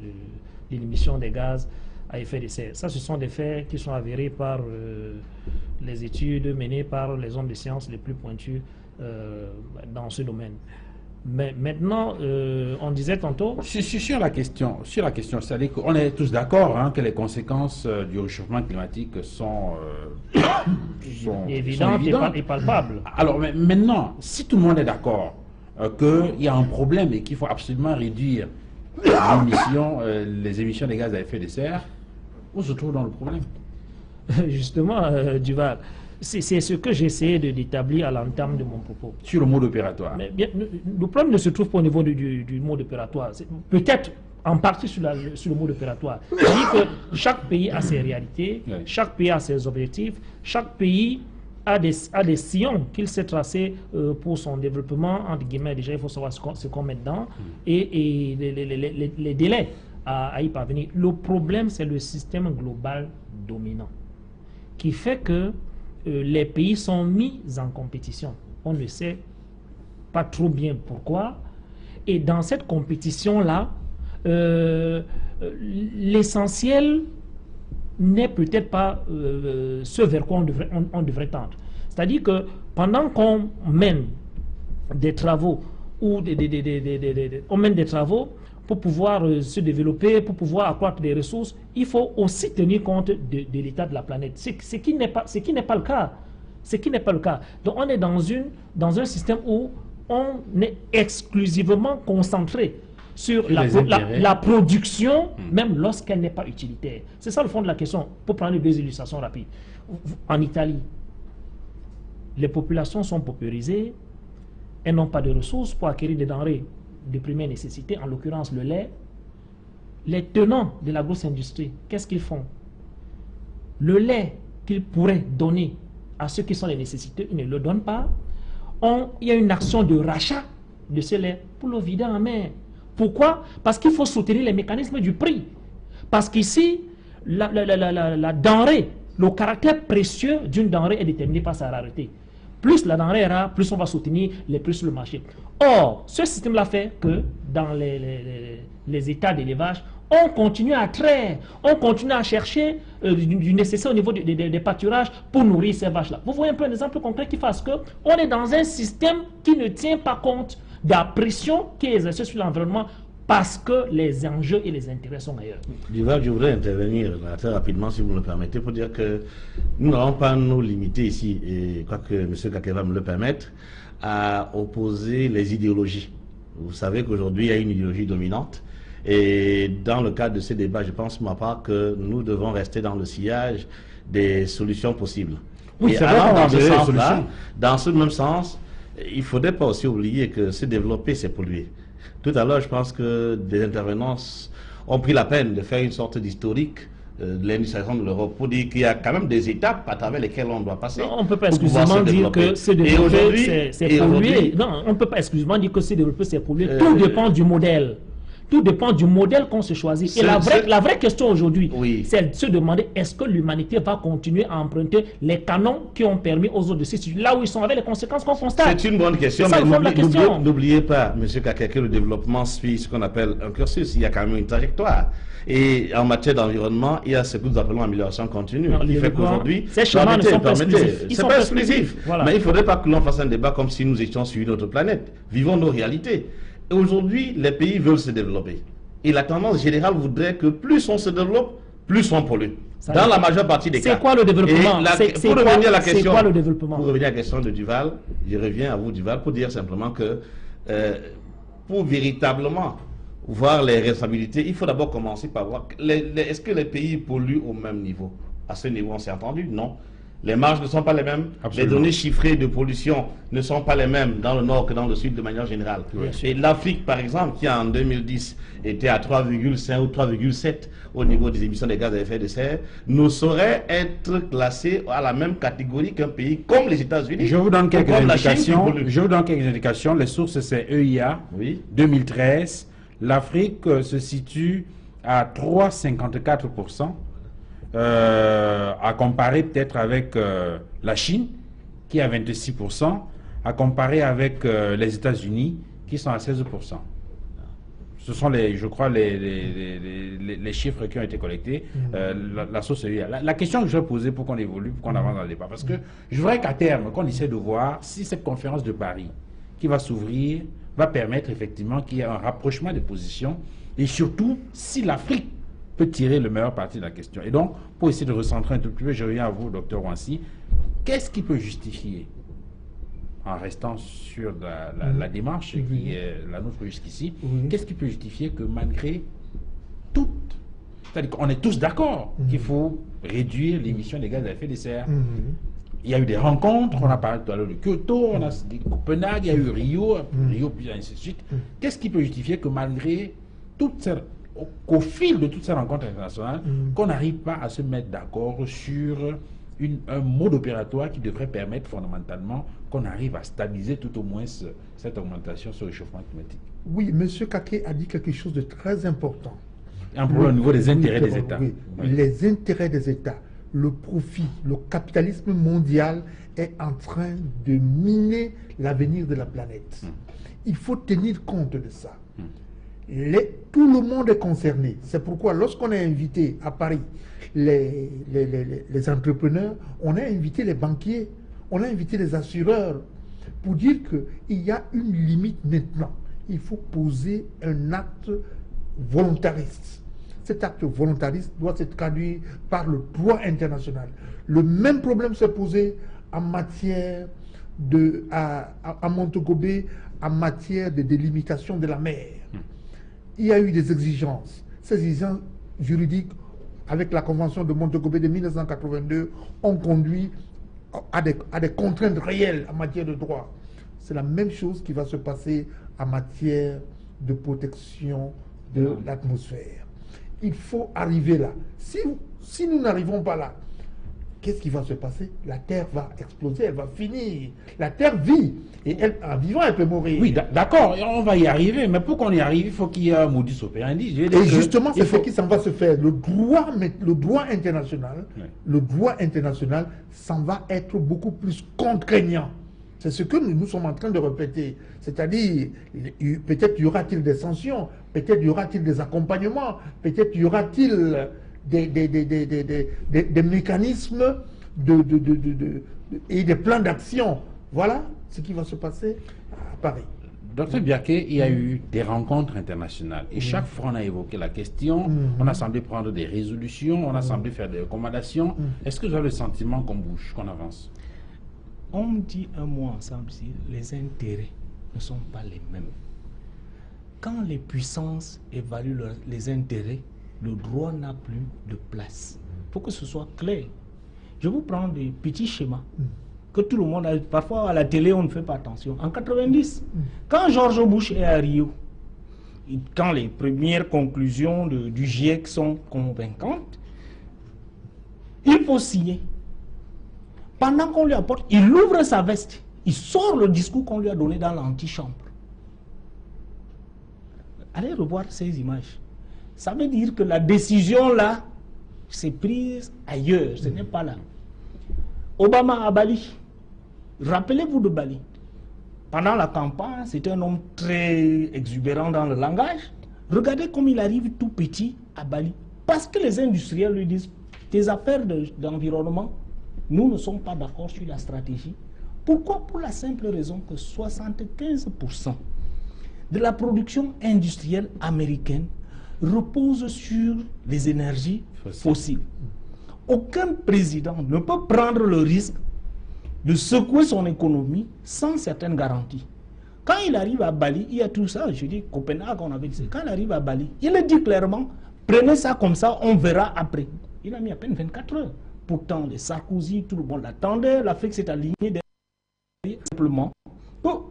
l'émission des gaz à effet de serre. Ça, ce sont des faits qui sont avérés par les études menées par les hommes de sciences les plus pointus dans ce domaine. Mais maintenant, euh, on disait tantôt... Sur, la question, sur la question, c'est-à-dire qu'on est tous d'accord hein, que les conséquences euh, du réchauffement climatique sont, euh, évidentes, et, palpables. Alors maintenant, si tout le monde est d'accord qu'il y a un problème et qu'il faut absolument réduire les émissions, les émissions de gaz à effet de serre, où se trouve dans le problème? Justement, Duval, c'est ce que essayé d'établir à l'entame de mon propos. Sur le mode opératoire. Mais bien, le problème ne se trouve pas au niveau du, mode opératoire. Peut-être en partie sur, le mode opératoire. C'est-à-dire que chaque pays a ses réalités, chaque pays a ses objectifs, chaque pays a des, a des sillons qu'il s'est tracés euh, pour son développement. Entre guillemets, déjà, il faut savoir ce qu'on met dedans mm. et, les, délais à y parvenir. Le problème, c'est le système global dominant qui fait que les pays sont mis en compétition. On ne sait pas trop bien pourquoi. Et dans cette compétition-là, euh, l'essentiel n'est peut-être pas euh, ce vers quoi on devrait, tendre. C'est-à-dire que pendant qu'on mène des travaux ou on mène des travaux, pour pouvoir euh, se développer, pour pouvoir accroître des ressources, il faut aussi tenir compte de, l'état de la planète, ce, qui n'est pas, ce qui n'est pas le cas. Ce qui n'est pas le cas. Donc on est dans, une, dans un système où on est exclusivement concentré sur la, la, production, hmm. même lorsqu'elle n'est pas utilitaire. C'est ça le fond de la question, pour prendre deux illustrations rapides. En Italie, les populations sont paupérisées, elles n'ont pas de ressources pour acquérir des denrées de première nécessité, en l'occurrence le lait, les tenants de la grosse industrie, qu'est-ce qu'ils font? Le lait qu'ils pourraient donner à ceux qui sont les nécessités, ils ne le donnent pas. Il y a une action de rachat de ce lait pour le vider en main. Pourquoi? Parce qu'il faut soutenir les mécanismes du prix. Parce qu'ici, la, la, denrée, le caractère précieux d'une denrée est déterminé par sa rareté. Plus la denrée est rare, plus on va soutenir les prix sur le marché. Or, ce système-là fait que dans les, états d'élevage, on continue à traire, on continue à chercher euh, du, nécessaire au niveau des pâturages pour nourrir ces vaches-là. Vous voyez un peu un exemple concret qui fasse que on est dans un système qui ne tient pas compte de la pression qui est exercée sur l'environnement parce que les enjeux et les intérêts sont ailleurs. je voudrais intervenir très rapidement, si vous me le permettez, pour dire que nous n'allons pas nous limiter ici, et quoi que M. Kakeva me le permette, à opposer les idéologies. Vous savez qu'aujourd'hui, il y a une idéologie dominante. Et dans le cadre de ces débats, je pense, ma part, que nous devons rester dans le sillage des solutions possibles. Oui, c'est vrai, dans ce sens dans ce même sens, il ne faudrait pas aussi oublier que se développer, c'est polluer. Tout à l'heure, je pense que des intervenants ont pris la peine de faire une sorte d'historique euh, de l'industrialisation de l'Europe pour dire qu'il y a quand même des étapes à travers lesquelles on doit passer. on ne peut pas exclusivement dire que c'est développé, c'est pollué. Non, on ne peut pas exclusivement dire que c'est développé, c'est pollué. Tout dépend du modèle. Tout dépend du modèle qu'on se choisit. Et la vraie, la vraie question aujourd'hui, c'est de se demander est-ce que l'humanité va continuer à emprunter les canons qui ont permis aux autres de se là où ils sont avec les conséquences qu'on constate? C'est une bonne question, mais n'oubliez pas, M. Kakake, que le développement suit ce qu'on appelle un cursus. Il y a quand même une trajectoire. Et en matière d'environnement, il y a ce que nous appelons amélioration continue. il fait qu'aujourd'hui, ces chemins ne sont pas exclusifs. C'est pas exclusif. Mais il ne faudrait pas que l'on fasse un débat comme si nous étions sur une autre planète. Vivons nos réalités. Aujourd'hui, les pays veulent se développer. Et la tendance générale voudrait que plus on se développe, plus on pollue. Dans la majeure partie des cas. C'est quoi le développement? Pour revenir à la question, quoi le développement? Pour revenir à la question de Duval, je reviens à vous Duval pour dire simplement que euh, pour véritablement voir les responsabilités, il faut d'abord commencer par voir est-ce que les pays polluent au même niveau? À ce niveau, on s'est entendu? Non. Les marges ne sont pas les mêmes. Absolument. Les données chiffrées de pollution ne sont pas les mêmes dans le nord que dans le sud de manière générale. Et l'Afrique, par exemple, qui en 2010 était à 3,5 ou 3,7 au niveau des émissions de gaz à effet de serre, ne saurait être classé à la même catégorie qu'un pays comme les États-Unis. Je vous donne quelques indications. Je vous donne quelques indications. Les sources, c'est EIA Oui. 2013. L'Afrique euh, se situe à 3,54%, euh, à comparer peut-être avec euh, la Chine, qui est à 26%, à comparer avec euh, les États-Unis, qui sont à 16%. Ce sont, les, je crois, les, les- les- chiffres qui ont été collectés. Euh, la, la source est. La, la question que je vais poser pour qu'on évolue, pour qu'on avance dans le débat, parce que je voudrais qu'à terme, qu'on essaie de voir si cette conférence de Paris qui va s'ouvrir va permettre effectivement qu'il y ait un rapprochement des positions et surtout si l'Afrique peut tirer le meilleur parti de la question. Et donc, pour essayer de recentrer un tout petit peu, je reviens à vous, docteur Wansi, qu'est-ce qui peut justifier, en restant sur la, la- la démarche qui est la nôtre jusqu'ici, Oui. qu'est-ce qui peut justifier que malgré toutes, c'est-à-dire qu'on est tous d'accord qu'il faut réduire l'émission des gaz à effet de serre, il y a eu des rencontres, on a parlé tout à l'heure de Kyoto, on a dit Copenhague, il y a eu Rio, Rio, puis ainsi de suite. Qu'est-ce qui peut justifier que malgré toutes ces, qu'au fil de toutes ces rencontres internationales, qu'on n'arrive pas à se mettre d'accord sur une- un mode opératoire qui devrait permettre fondamentalement qu'on arrive à stabiliser tout au moins ce- cette augmentation sur le réchauffement climatique Oui, M. Kake a dit quelque chose de très important. Un problème au niveau des Oui, intérêts des États. oui. Oui. Les intérêts des États, le profit, le capitalisme mondial est en train de miner l'avenir de la planète. Hmm. Il faut tenir compte de ça. Tout le monde est concerné. C'est pourquoi lorsqu'on a invité à Paris les, entrepreneurs, on a invité les banquiers, on a invité les assureurs pour dire qu'il y a une limite maintenant. Il faut poser un acte volontariste. Cet acte volontariste doit se traduire par le droit international. Le même problème s'est posé en matière de, à, à, en matière de délimitation de la mer. Il y a eu des exigences. Ces exigences juridiques, avec la Convention de Montego de 1982, ont conduit à des, contraintes réelles en matière de droit. C'est la même chose qui va se passer en matière de protection de l'atmosphère. Il faut arriver là. Si nous n'arrivons pas là, qu'est-ce qui va se passer? La Terre va exploser, elle va finir. La Terre vit. Et elle, en vivant, elle peut mourir. Oui, d'a- d'accord, on va y arriver, mais pour qu'on y arrive, il faut qu'il y ait un modus operandi. Et justement, c'est faut- ce qui s'en va se faire. Le droit, le droit international, Ouais. le droit international s'en va être beaucoup plus contraignant. C'est ce que nous, nous sommes en train de répéter. C'est-à-dire, peut-être y aura-t-il des sanctions, peut-être y aura-t-il des accompagnements, peut-être y aura-t-il des, des, des, des, des, des- des- des mécanismes de, de- de- de- de- et des plans d'action. Voilà ce qui va se passer à Paris. Docteur Biaké, il y a eu des rencontres internationales et chaque fois on a évoqué la question, on a semblé prendre des résolutions, on a semblé faire des recommandations. Est-ce que vous avez le sentiment qu'on bouge, qu'on avance? On dit un mot ensemble ici, les intérêts ne sont pas les mêmes. Quand les puissances évaluent leur- les intérêts, le droit n'a plus de place. Il faut que ce soit clair. Je vous prends des petits schémas que tout le monde a. Parfois à la télé, on ne fait pas attention. En 90, quand George Bush est à Rio, quand les premières conclusions de- du GIEC sont convaincantes, il faut signer. Pendant qu'on lui apporte, il ouvre sa veste, il sort le discours qu'on lui a donné dans l'antichambre. Allez revoir ces images. Ça veut dire que la décision là, c'est prise ailleurs, ce n'est pas là. Obama à Bali. Rappelez-vous de Bali. Pendant la campagne, c'était un homme très exubérant dans le langage. Regardez comme il arrive tout petit à Bali. Parce que les industriels lui disent, tes affaires de- d'environnement, nous ne sommes pas d'accord sur la stratégie. Pourquoi? Pour la simple raison que 75% de la production industrielle américaine repose sur les énergies Fossiles. Aucun président ne peut prendre le risque de secouer son économie sans certaines garanties. Quand il arrive à Bali, il y a tout ça. Je dis Copenhague, on avait dit. ça. Quand il arrive à Bali, il le dit clairement prenez ça comme ça, on verra après. Il a mis à peine 24 heures Pourtant, les Sarkozy, tout le monde l'attendait. L'Afrique s'est alignée derrière. Simplement,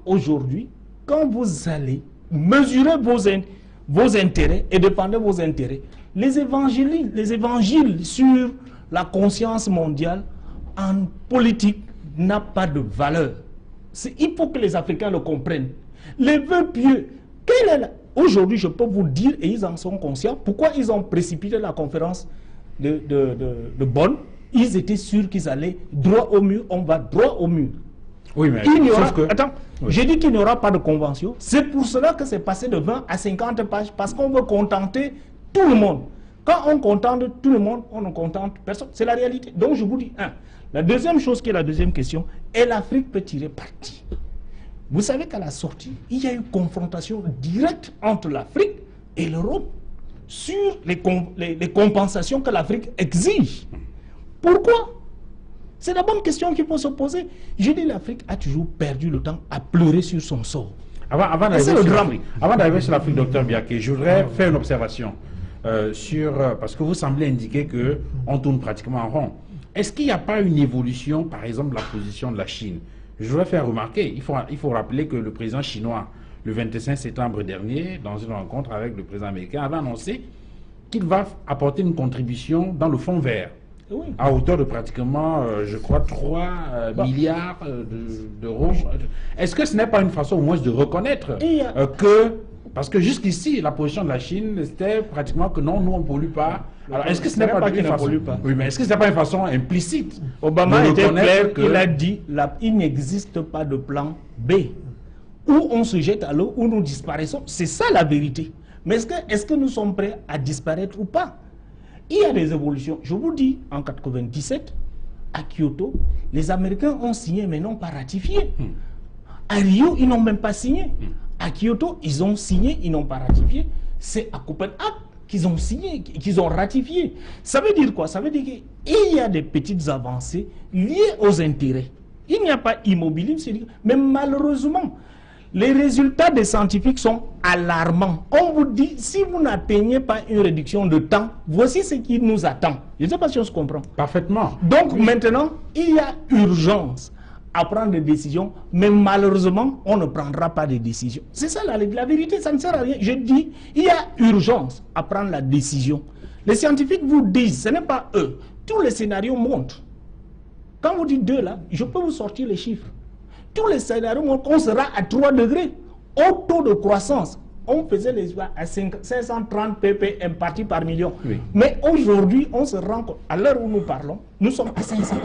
aujourd'hui, quand vous allez mesurer vos, vos intérêts et défendre vos intérêts, les évangiles, les évangiles sur la conscience mondiale en politique n'a pas de valeur. Il faut que les Africains le comprennent. Les vœux pieux, aujourd'hui je peux vous dire, et ils en sont conscients, pourquoi ils ont précipité la conférence de, de Bonn? Ils étaient sûrs qu'ils allaient droit au mur, on va droit au mur. Oui, mais il aura, que... Attends, j'ai dit qu'il n'y aura pas de convention. C'est pour cela que c'est passé de 20 à 50 pages, parce qu'on veut contenter tout le monde. Quand on contente tout le monde, on ne contente personne. C'est la réalité. Donc je vous dis, un. La deuxième chose qui est la deuxième question, est l'Afrique peut tirer parti? Vous savez qu'à la sortie, il y a eu confrontation directe entre l'Afrique et l'Europe sur les, les compensations que l'Afrique exige. Pourquoi? C'est la bonne question qu'il faut se poser. Je dis l'Afrique a toujours perdu le temps à pleurer sur son sort. Avant, avant d'arriver sur l'Afrique, docteur Biaké, je voudrais faire une observation euh, sur, euh, parce que vous semblez indiquer qu'on tourne pratiquement en rond. Est-ce qu'il n'y a pas une évolution, par exemple, de la position de la Chine? Je voudrais faire remarquer, il faut, il faut rappeler que le président chinois, le 25 septembre dernier, dans une rencontre avec le président américain, avait annoncé qu'il va apporter une contribution dans le fonds vert à hauteur de pratiquement, euh, je crois, 3 euh, bah. milliards euh, d'euros. Est-ce que ce n'est pas une façon au moins de reconnaître que, parce que jusqu'ici, la position de la Chine, c'était pratiquement que non, nous, on ne pollue pas. Alors, est-ce que ce n'est pas, une façon... Oui, mais est-ce que ce n'est pas une façon implicite Obama était clair, que... il a dit, il n'existe pas de plan B. Où on se jette à l'eau, où nous disparaissons. C'est ça la vérité. Mais est-ce que, est que nous sommes prêts à disparaître ou pas? Il y a des évolutions. Je vous dis, en 1997, à Kyoto, les Américains ont signé mais n'ont pas ratifié. Hmm. À Rio, ils n'ont même pas signé. Hmm. À Kyoto, ils ont signé, ils n'ont pas ratifié. C'est à Copenhague qu'ils ont signé, qu'ils ont ratifié. Ça veut dire quoi? Ça veut dire qu'il y a des petites avancées liées aux intérêts. Il n'y a pas immobilisme, mais malheureusement, les résultats des scientifiques sont alarmants. On vous dit, si vous n'atteignez pas une réduction de temps, voici ce qui nous attend. Je ne sais pas si on se comprend. Parfaitement. Donc maintenant, il y a urgence à prendre des décisions, mais malheureusement, on ne prendra pas de décisions. C'est ça la, la vérité, ça ne sert à rien. Je dis, il y a urgence à prendre la décision. Les scientifiques vous disent, ce n'est pas eux. Tous les scénarios montrent. Quand vous dites deux là, je peux vous sortir les chiffres tous les scénarios montrent qu'on sera à 3 degrés. Au taux de croissance, on faisait les à 530 ppm partis par million. Mais aujourd'hui, on se rend compte, à l'heure où nous parlons, nous sommes à 500.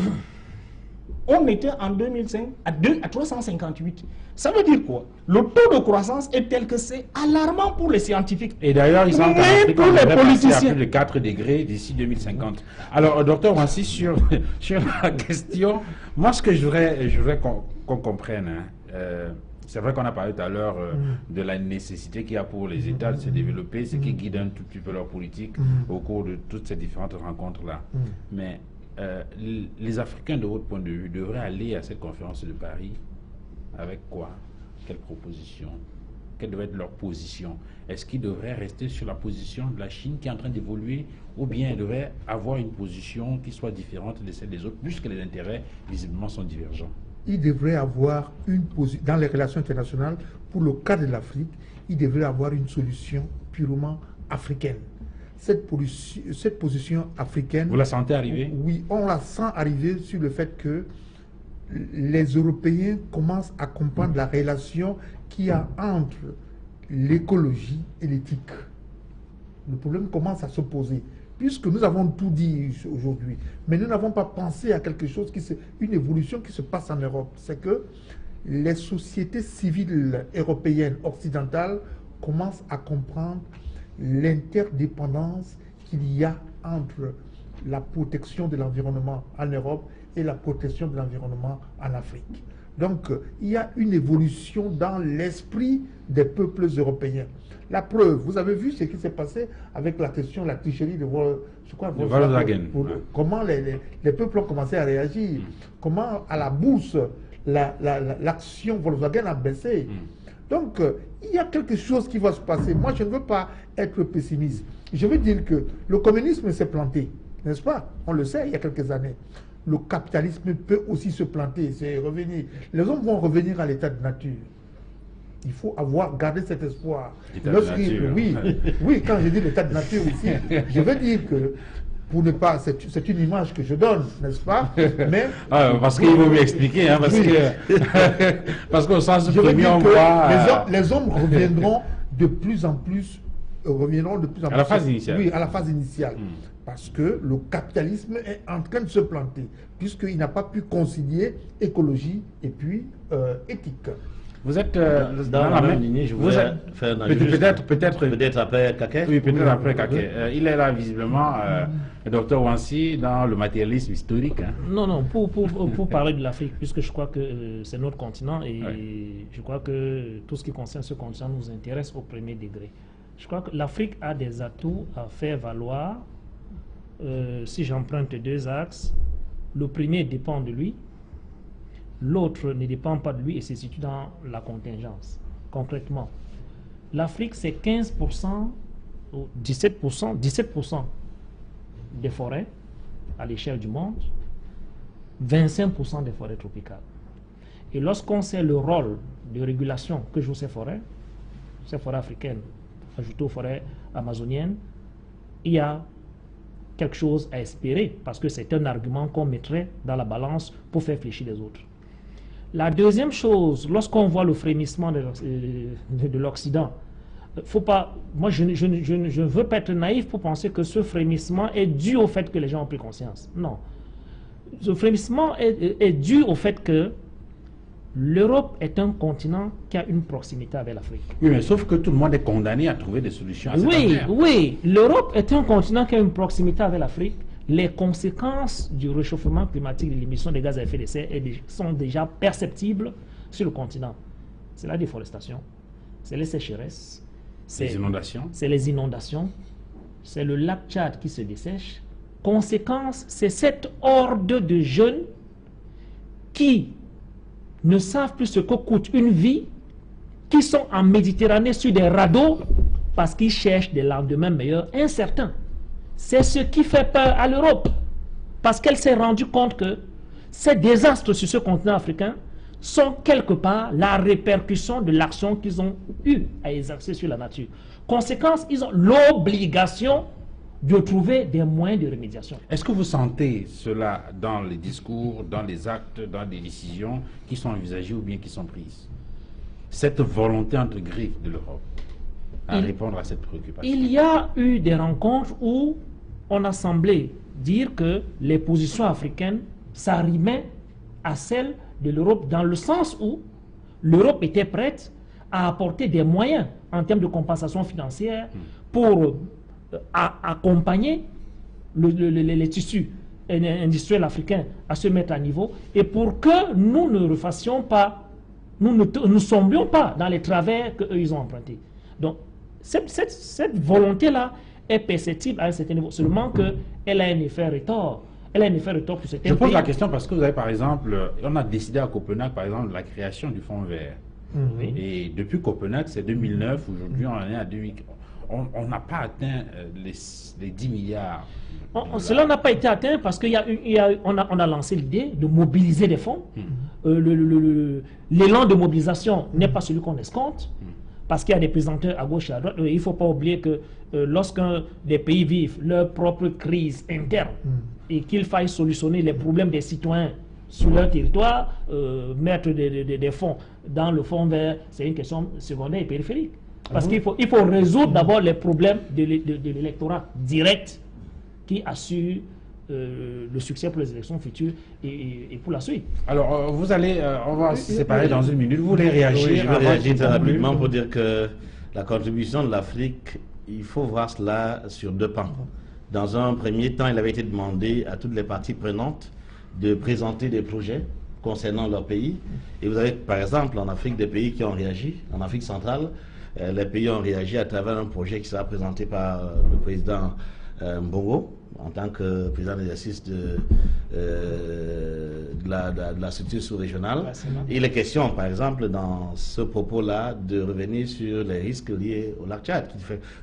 On était en 2005 à, 2, à 358. Ça veut dire quoi? Le taux de croissance est tel que c'est alarmant pour les scientifiques. Et d'ailleurs, ils sont pour les politiciens. à plus de 4 degrés d'ici 2050. Alors, docteur Wansi, sur, sur la question, moi, ce que je voudrais, je voudrais qu'on comprenne, hein, euh, c'est vrai qu'on a parlé tout à l'heure euh, mm. de la nécessité qu'il y a pour les États de se développer, ce qui mm. guide un tout petit peu leur politique mm. au cours de toutes ces différentes rencontres-là. Mais euh, les Africains, de votre point de vue, devraient aller à cette conférence de Paris avec quoi? Quelle proposition? Quelle devrait être leur position? Est-ce qu'ils devraient rester sur la position de la Chine qui est en train d'évoluer ou bien ils devraient avoir une position qui soit différente de celle des autres puisque les intérêts visiblement sont divergents? Il devrait avoir une position, dans les relations internationales, pour le cas de l'Afrique, il devrait avoir une solution purement africaine. Cette, cette position africaine... Vous la sentez arriver? Oui, on la sent arriver sur le fait que les Européens commencent à comprendre la relation qu'il y a entre l'écologie et l'éthique. Le problème commence à se poser puisque nous avons tout dit aujourd'hui, mais nous n'avons pas pensé à quelque chose qui se, une évolution qui se passe en Europe, c'est que les sociétés civiles européennes occidentales commencent à comprendre l'interdépendance qu'il y a entre la protection de l'environnement en Europe et la protection de l'environnement en Afrique. Donc, il y a une évolution dans l'esprit des peuples européens. La preuve, vous avez vu ce qui s'est passé avec la question, la tricherie de, je crois, Volkswagen. Comment les, peuples ont commencé à réagir. Mm. Comment, à la bourse, l'action Volkswagen a baissé. Mm. Donc, euh, il y a quelque chose qui va se passer. Moi, je ne veux pas être pessimiste. Je veux dire que le communisme s'est planté. n'est-ce pas? On le sait il y a quelques années. Le capitalisme peut aussi se planter, c'est revenir. Les hommes vont revenir à l'état de nature. Il faut avoir gardé cet espoir. oui, oui, quand je dis l'état de nature ici, je veux dire que pour ne pas, c'est une image que je donne, n'est-ce pas? Mais ah, parce qu'il faut m'expliquer, hein, parce que parce qu'au sens premier, on voit les, hommes, les hommes reviendront de plus en plus reviendront de plus en plus à la phase initiale. Oui, à la phase initiale. Hmm. Parce que le capitalisme est en train de se planter, puisqu'il n'a pas pu concilier écologie et puis euh, éthique. Vous êtes euh, dans, la, même lignée, je voudrais faire Peut-être, peut-être. Peut-être après Kaké Oui, peut-être après Kaké. Euh, il est là, visiblement, le docteur Wansi, dans le matérialisme historique. Hein. Non, non, pour, pour, pour parler de l'Afrique, puisque je crois que c'est notre continent et je crois que tout ce qui concerne ce continent nous intéresse au premier degré. Je crois que l'Afrique a des atouts à faire valoir. Euh, si j'emprunte deux axes, le premier dépend de lui, l'autre ne dépend pas de lui et se situe dans la contingence. Concrètement, l'Afrique, c'est 15% ou 17%, 17% des forêts à l'échelle du monde, 25% des forêts tropicales. Et lorsqu'on sait le rôle de régulation que jouent ces forêts, ces forêts africaines, ajouté aux forêts amazoniennes, il y a quelque chose à espérer parce que c'est un argument qu'on mettrait dans la balance pour faire fléchir les autres. La deuxième chose, lorsqu'on voit le frémissement de, euh, l'Occident, faut pas, moi je ne veux pas être naïf pour penser que ce frémissement est dû au fait que les gens ont pris conscience. Non. Ce frémissement est dû au fait que L'Europe est un continent qui a une proximité avec l'Afrique. Oui, mais sauf que tout le monde est condamné à trouver des solutions à cette Oui, oui. L'Europe est un continent qui a une proximité avec l'Afrique. Les conséquences du réchauffement climatique de l'émission de gaz à effet de serre sont déjà perceptibles sur le continent. C'est la déforestation, c'est les sécheresses, c'est les inondations, c'est les inondations, c'est le lac Tchad qui se dessèche. Conséquence, c'est cette horde de jeunes qui ne savent plus ce que coûte une vie, qui sont en Méditerranée sur des radeaux parce qu'ils cherchent des lendemains meilleurs, incertains. C'est ce qui fait peur à l'Europe. Parce qu'elle s'est rendue compte que ces désastres sur ce continent africain sont quelque part la répercussion de l'action qu'ils ont eu à exercer sur la nature. Conséquence, ils ont l'obligation de trouver des moyens de remédiation. Est-ce que vous sentez cela dans les discours, dans les actes, dans les décisions qui sont envisagées ou bien qui sont prises? Cette volonté entre griffes de l'Europe à répondre à cette préoccupation. Il y a eu des rencontres où on a semblé dire que les positions africaines s'arrimaient à celles de l'Europe dans le sens où l'Europe était prête à apporter des moyens en termes de compensation financière hmm. pour à accompagner les tissus industriels africains à se mettre à niveau et pour que nous ne refassions pas, nous ne nous sombions pas dans les travers qu'ils ont empruntés. Donc, cette, cette, volonté-là est perceptible à un certain niveau, seulement qu'elle a un effet retort. Elle a un effet retort pour certains Je pose la question parce que vous avez, par exemple, on a décidé à Copenhague, par exemple, la création du fonds vert. Et depuis Copenhague, c'est 2009, aujourd'hui on en est à 2015 on n'a pas atteint euh, les, 10 milliards. cela n'a pas été atteint parce qu'on a, a, lancé l'idée de mobiliser des fonds. Hmm. Euh, l'élan de mobilisation n'est pas celui qu'on escompte. Hmm. Parce qu'il y a des présenteurs à gauche et à droite. Euh, il ne faut pas oublier que lorsqu'un des pays vivent leur propre crise interne hmm. et qu'il faille solutionner les problèmes des citoyens sur leur territoire, mettre des, fonds dans le fonds vert, c'est une question secondaire et périphérique. Parce qu'il faut, il faut résoudre d'abord les problèmes de, l'électorat direct qui assure euh, le succès pour les élections futures et, pour la suite. Alors, euh, vous allez, euh, on va se séparer dans une minute. Vous voulez réagir oui, Je vais réagir très rapidement pour dire que la contribution de l'Afrique, il faut voir cela sur deux pans. Dans un premier temps, il avait été demandé à toutes les parties prenantes de présenter des projets concernant leur pays. Et vous avez, par exemple, en Afrique, des pays qui ont réagi. En Afrique centrale, euh, les pays ont réagi à travers un projet qui sera présenté par euh, le président Mbongo, en tant que président d'exercice de, de, la, de, la, structure sous-régionale. Il est question, par exemple, dans ce propos-là, de revenir sur les risques liés au lac Tchad,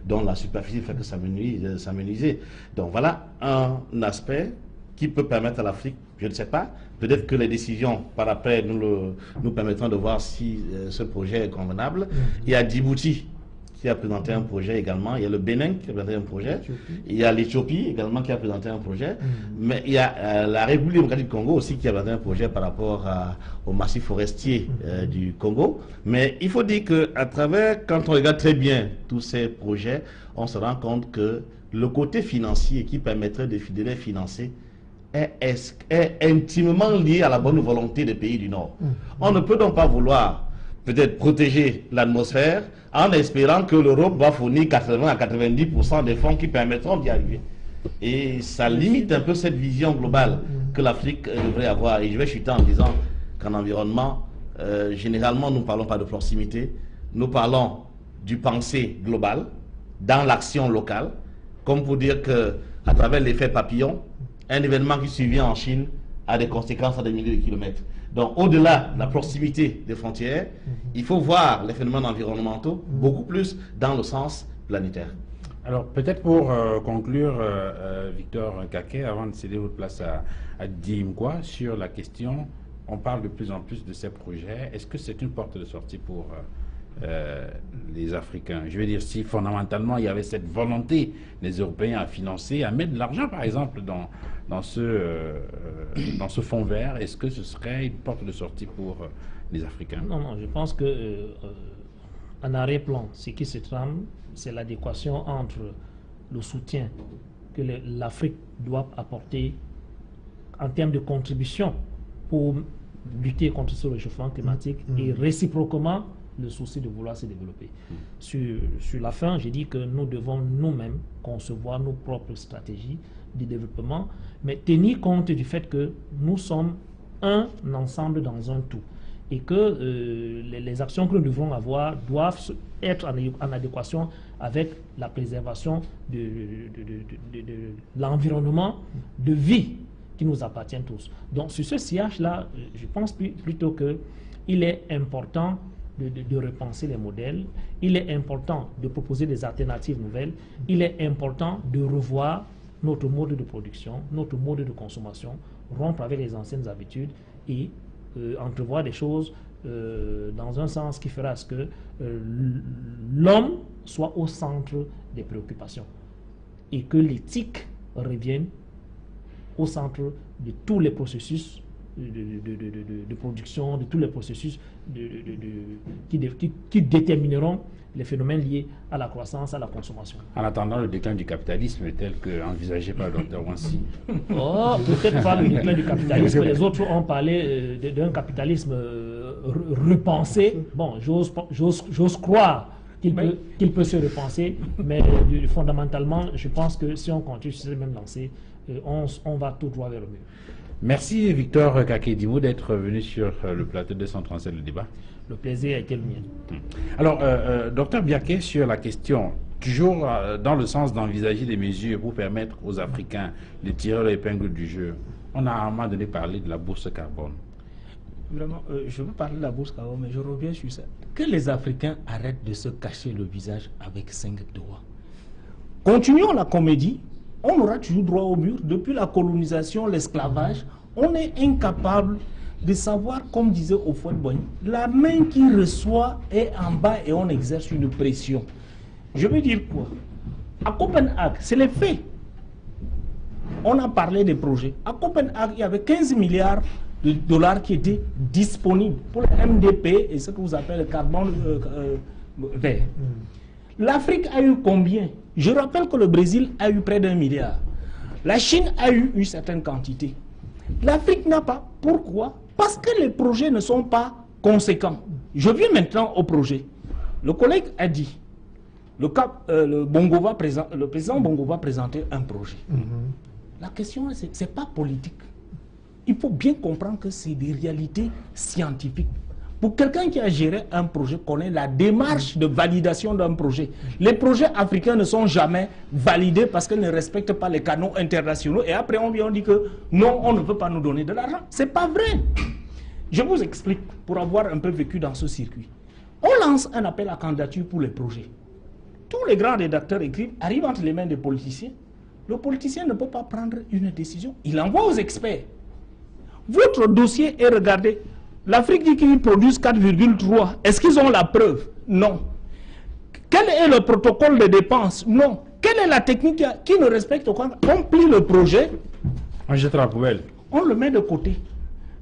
dont la superficie fait que s'amenuiser. Donc voilà un aspect qui peut permettre à l'Afrique, je ne sais pas, peut-être que les décisions par après nous, le, nous permettront de voir si ce projet est convenable. Il y a Djibouti qui a présenté un projet également. Il y a le Bénin qui a présenté un projet. Il y a l'Éthiopie également qui a présenté un projet. Mais il y a la République démocratique du Congo aussi qui a présenté un projet par rapport au massif forestier du Congo. Mais il faut dire qu'à travers, quand on regarde très bien tous ces projets, on se rend compte que le côté financier qui permettrait de, de les financer est, est, intimement lié à la bonne volonté des pays du Nord. On ne peut donc pas vouloir peut-être protéger l'atmosphère en espérant que l'Europe va fournir 80 à 90% des fonds qui permettront d'y arriver. Et ça limite un peu cette vision globale que l'Afrique devrait avoir. Et je vais chuter en disant qu'en environnement, euh, généralement, nous ne parlons pas de proximité, nous parlons du pensée global dans l'action locale, comme pour dire que à travers l'effet papillon, un événement qui survient en Chine a des conséquences à des milliers de kilomètres. Donc, au-delà de la proximité des frontières, il faut voir les phénomènes environnementaux beaucoup plus dans le sens planétaire. Alors, peut-être pour euh, conclure, euh, euh, Victor Kaké, avant de céder votre place à, à Dimkwa, sur la question, on parle de plus en plus de ces projets. Est-ce que c'est une porte de sortie pour les Africains. Je veux dire, si fondamentalement il y avait cette volonté des Européens à financer, à mettre de l'argent, par exemple, dans, dans ce, euh, dans ce fonds vert, est-ce que ce serait une porte de sortie pour euh, les Africains? Non, non, je pense que euh, en arrière-plan, ce qui se trame, c'est l'adéquation entre le soutien que l'Afrique doit apporter en termes de contribution pour lutter contre ce réchauffement climatique et réciproquement le souci de vouloir se développer. Sur, sur la fin, j'ai dit que nous devons nous-mêmes concevoir nos propres stratégies de développement, mais tenir compte du fait que nous sommes un ensemble dans un tout et que euh, les, les, actions que nous devons avoir doivent être en, en adéquation avec la préservation de, de, de, de l'environnement de vie qui nous appartient tous. Donc sur ce sillage-là, je pense plutôt qu'il est important de, repenser les modèles, il est important de proposer des alternatives nouvelles, il est important de revoir notre mode de production, notre mode de consommation, rompre avec les anciennes habitudes et euh, entrevoir des choses euh, dans un sens qui fera ce que euh, l'homme soit au centre des préoccupations et que l'éthique revienne au centre de tous les processus de, production, de tous les processus qui, qui, qui, détermineront les phénomènes liés à la croissance, à la consommation. En attendant le déclin du capitalisme tel qu'envisagé par le Dr Wansi. Oh, peut-être pas le déclin du capitalisme. Les autres ont parlé euh, d'un capitalisme euh, repensé. Bon, j'ose croire qu'il peut, qu'il peut, se repenser, mais euh, fondamentalement, je pense que si on continue sur cette même lancée, on, on va tout droit vers le mur. Merci Victor Kakedimou d'être venu sur le plateau de 237 le débat. Le plaisir a été le mien. Alors, euh, euh, docteur Biaké, sur la question, toujours euh, dans le sens d'envisager des mesures pour permettre aux Africains de tirer l'épingle du jeu, on a à un moment donné parlé de la bourse carbone. Vraiment, euh, je veux parler de la bourse carbone, mais je reviens sur ça. Que les Africains arrêtent de se cacher le visage avec cinq doigts. Continuons la comédie, on aura toujours droit au mur. Depuis la colonisation, l'esclavage, on est incapable de savoir, comme disait Oufouane Boigny, la main qui reçoit est en bas et on exerce une pression. Je veux dire quoi? À Copenhague, c'est les faits. On a parlé des projets. À Copenhague, il y avait 15 milliards de dollars qui étaient disponibles pour le MDP et ce que vous appelez le carbone euh, euh, vert. L'Afrique a eu combien? Je rappelle que le Brésil a eu près d'un milliard. La Chine a eu une certaine quantité. L'Afrique n'a pas. Pourquoi? Parce que les projets ne sont pas conséquents. Je viens maintenant au projet. Le collègue a dit, le, cap, euh, le, Bongo va présent, le président Bongo va présenter un projet. Mm -hmm. La question, ce n'est pas politique. Il faut bien comprendre que c'est des réalités scientifiques. Pour quelqu'un qui a géré un projet, connaît la démarche de validation d'un projet. Les projets africains ne sont jamais validés parce qu'ils ne respectent pas les canaux internationaux. Et après, on vient dit que non, on ne veut pas nous donner de l'argent. Ce n'est pas vrai. Je vous explique pour avoir un peu vécu dans ce circuit. On lance un appel à candidature pour les projets. Tous les grands rédacteurs écrivent, arrivent entre les mains des politiciens. Le politicien ne peut pas prendre une décision. Il envoie aux experts. Votre dossier est regardé. L'Afrique dit qu'ils produisent 4,3. Est-ce qu'ils ont la preuve? Non. Quel est le protocole de dépenses? Non. Quelle est la technique qui ne respecte aucun On plie le projet? On jette la poubelle. On le met de côté.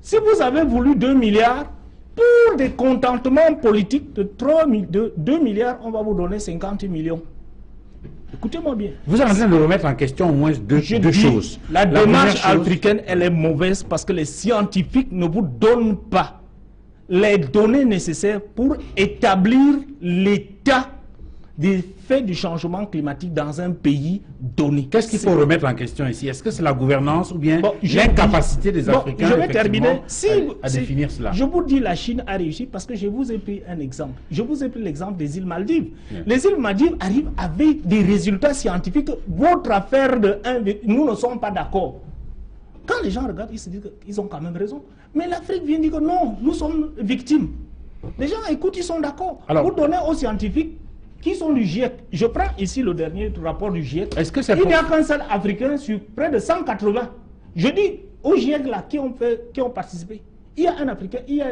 Si vous avez voulu 2 milliards, pour des contentements politiques de, 3, de 2 milliards, on va vous donner 50 millions. Écoutez-moi bien. Vous êtes en train de remettre en question au moins deux, choses. La, démarche africaine, elle est mauvaise parce que les scientifiques ne vous donnent pas les données nécessaires pour établir l'état des faits du changement climatique dans un pays donné. Qu'est-ce qu'il faut remettre en question ici? Est-ce que c'est la gouvernance ou bien l'incapacité des Africains je vais terminer. Si, à, définir cela? Je vous dis la Chine a réussi parce que je vous ai pris un exemple. Je vous ai pris l'exemple des îles Maldives. Les îles Maldives arrivent avec des résultats scientifiques. Votre affaire de 1, nous ne sommes pas d'accord. Quand les gens regardent, ils se disent qu'ils ont quand même raison. Mais l'Afrique vient dire que non, nous sommes victimes. Les gens écoutent, ils sont d'accord. Vous donnez aux scientifiques qui sont du GIEC. Je prends ici le dernier rapport du GIEC. Est-ce que Il n'y a qu'un seul Africain sur près de 180. Je dis aux GIEC là qui ont, fait, qui ont participé. Il y a un Africain, il y a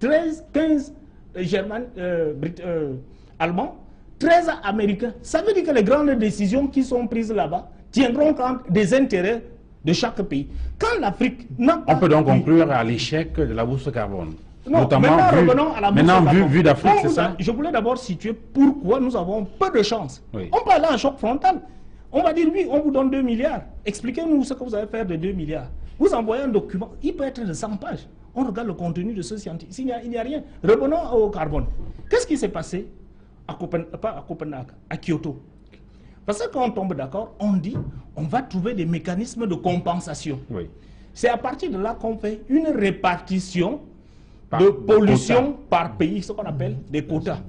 13, 15 Germains, euh, euh, Allemands, 13 Américains. Ça veut dire que les grandes décisions qui sont prises là-bas tiendront compte des intérêts de chaque pays. Quand l'Afrique n'a On peut donc conclure à l'échec de la bourse carbone. Non, Notamment maintenant, vu, revenons à la Maintenant, vu, vu d'Afrique, c'est ça Je voulais d'abord situer pourquoi nous avons peu de chance. On peut aller en choc frontal. On va dire, oui, on vous donne 2 milliards. Expliquez-nous ce que vous allez faire de 2 milliards. Vous envoyez un document, il peut être de 100 pages. On regarde le contenu de ce scientifique. S'il n'y a, rien, revenons au carbone. Qu'est-ce qui s'est passé à Copenhague, pas à Copenhague, à Kyoto? Parce que quand on tombe d'accord, on dit, on va trouver des mécanismes de compensation. C'est à partir de là qu'on fait une répartition de pollution par pays, ce qu'on appelle des quotas.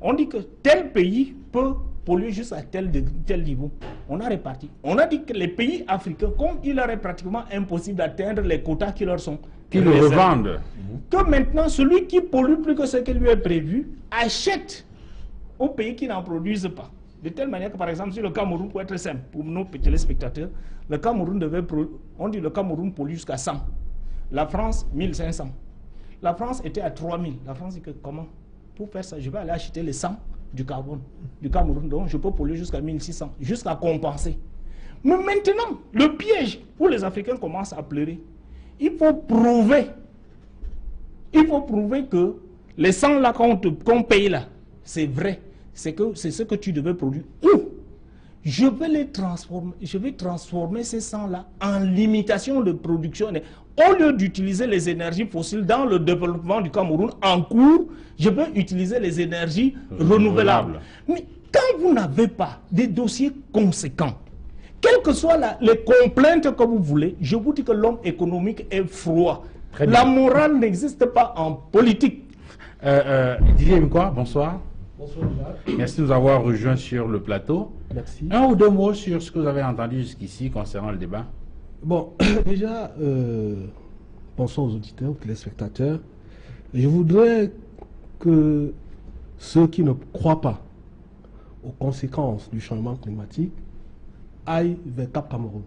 On dit que tel pays peut polluer jusqu'à tel, tel niveau. On a réparti. On a dit que les pays africains, comme il leur est pratiquement impossible d'atteindre les quotas qui leur sont qui le revendent. Que maintenant, celui qui pollue plus que ce qui lui est prévu, achète aux pays qui n'en produisent pas. De telle manière que, par exemple, si le Cameroun, pour être simple, pour nos téléspectateurs, le Cameroun devait, on dit le Cameroun pollue jusqu'à 100. La France, 1500. La France était à 3000. La France dit que comment? Pour faire ça, je vais aller acheter les 100 du carbone, du Cameroun. Donc je peux polluer jusqu'à 1600, jusqu'à compenser. Mais maintenant, le piège où les Africains commencent à pleurer, il faut prouver, il faut prouver que les 100 là qu'on paye là, c'est vrai. C'est que c'est ce que tu devais produire. Où? Je vais les transformer, je vais transformer ces 100 là en limitation de production au lieu d'utiliser les énergies fossiles dans le développement du Cameroun en cours, je veux utiliser les énergies renouvelables. Mais quand vous n'avez pas des dossiers conséquents, quelles que soient les complaintes que vous voulez, je vous dis que l'homme économique est froid. La morale n'existe pas en politique. Euh, euh, Didier quoi Bonsoir. Bonsoir. Merci de nous avoir rejoints sur le plateau. Merci. Un ou deux mots sur ce que vous avez entendu jusqu'ici concernant le débat? Bon, déjà, euh, bonsoir aux auditeurs, aux téléspectateurs. Je voudrais que ceux qui ne croient pas aux conséquences du changement climatique aillent vers Cap Cameroun.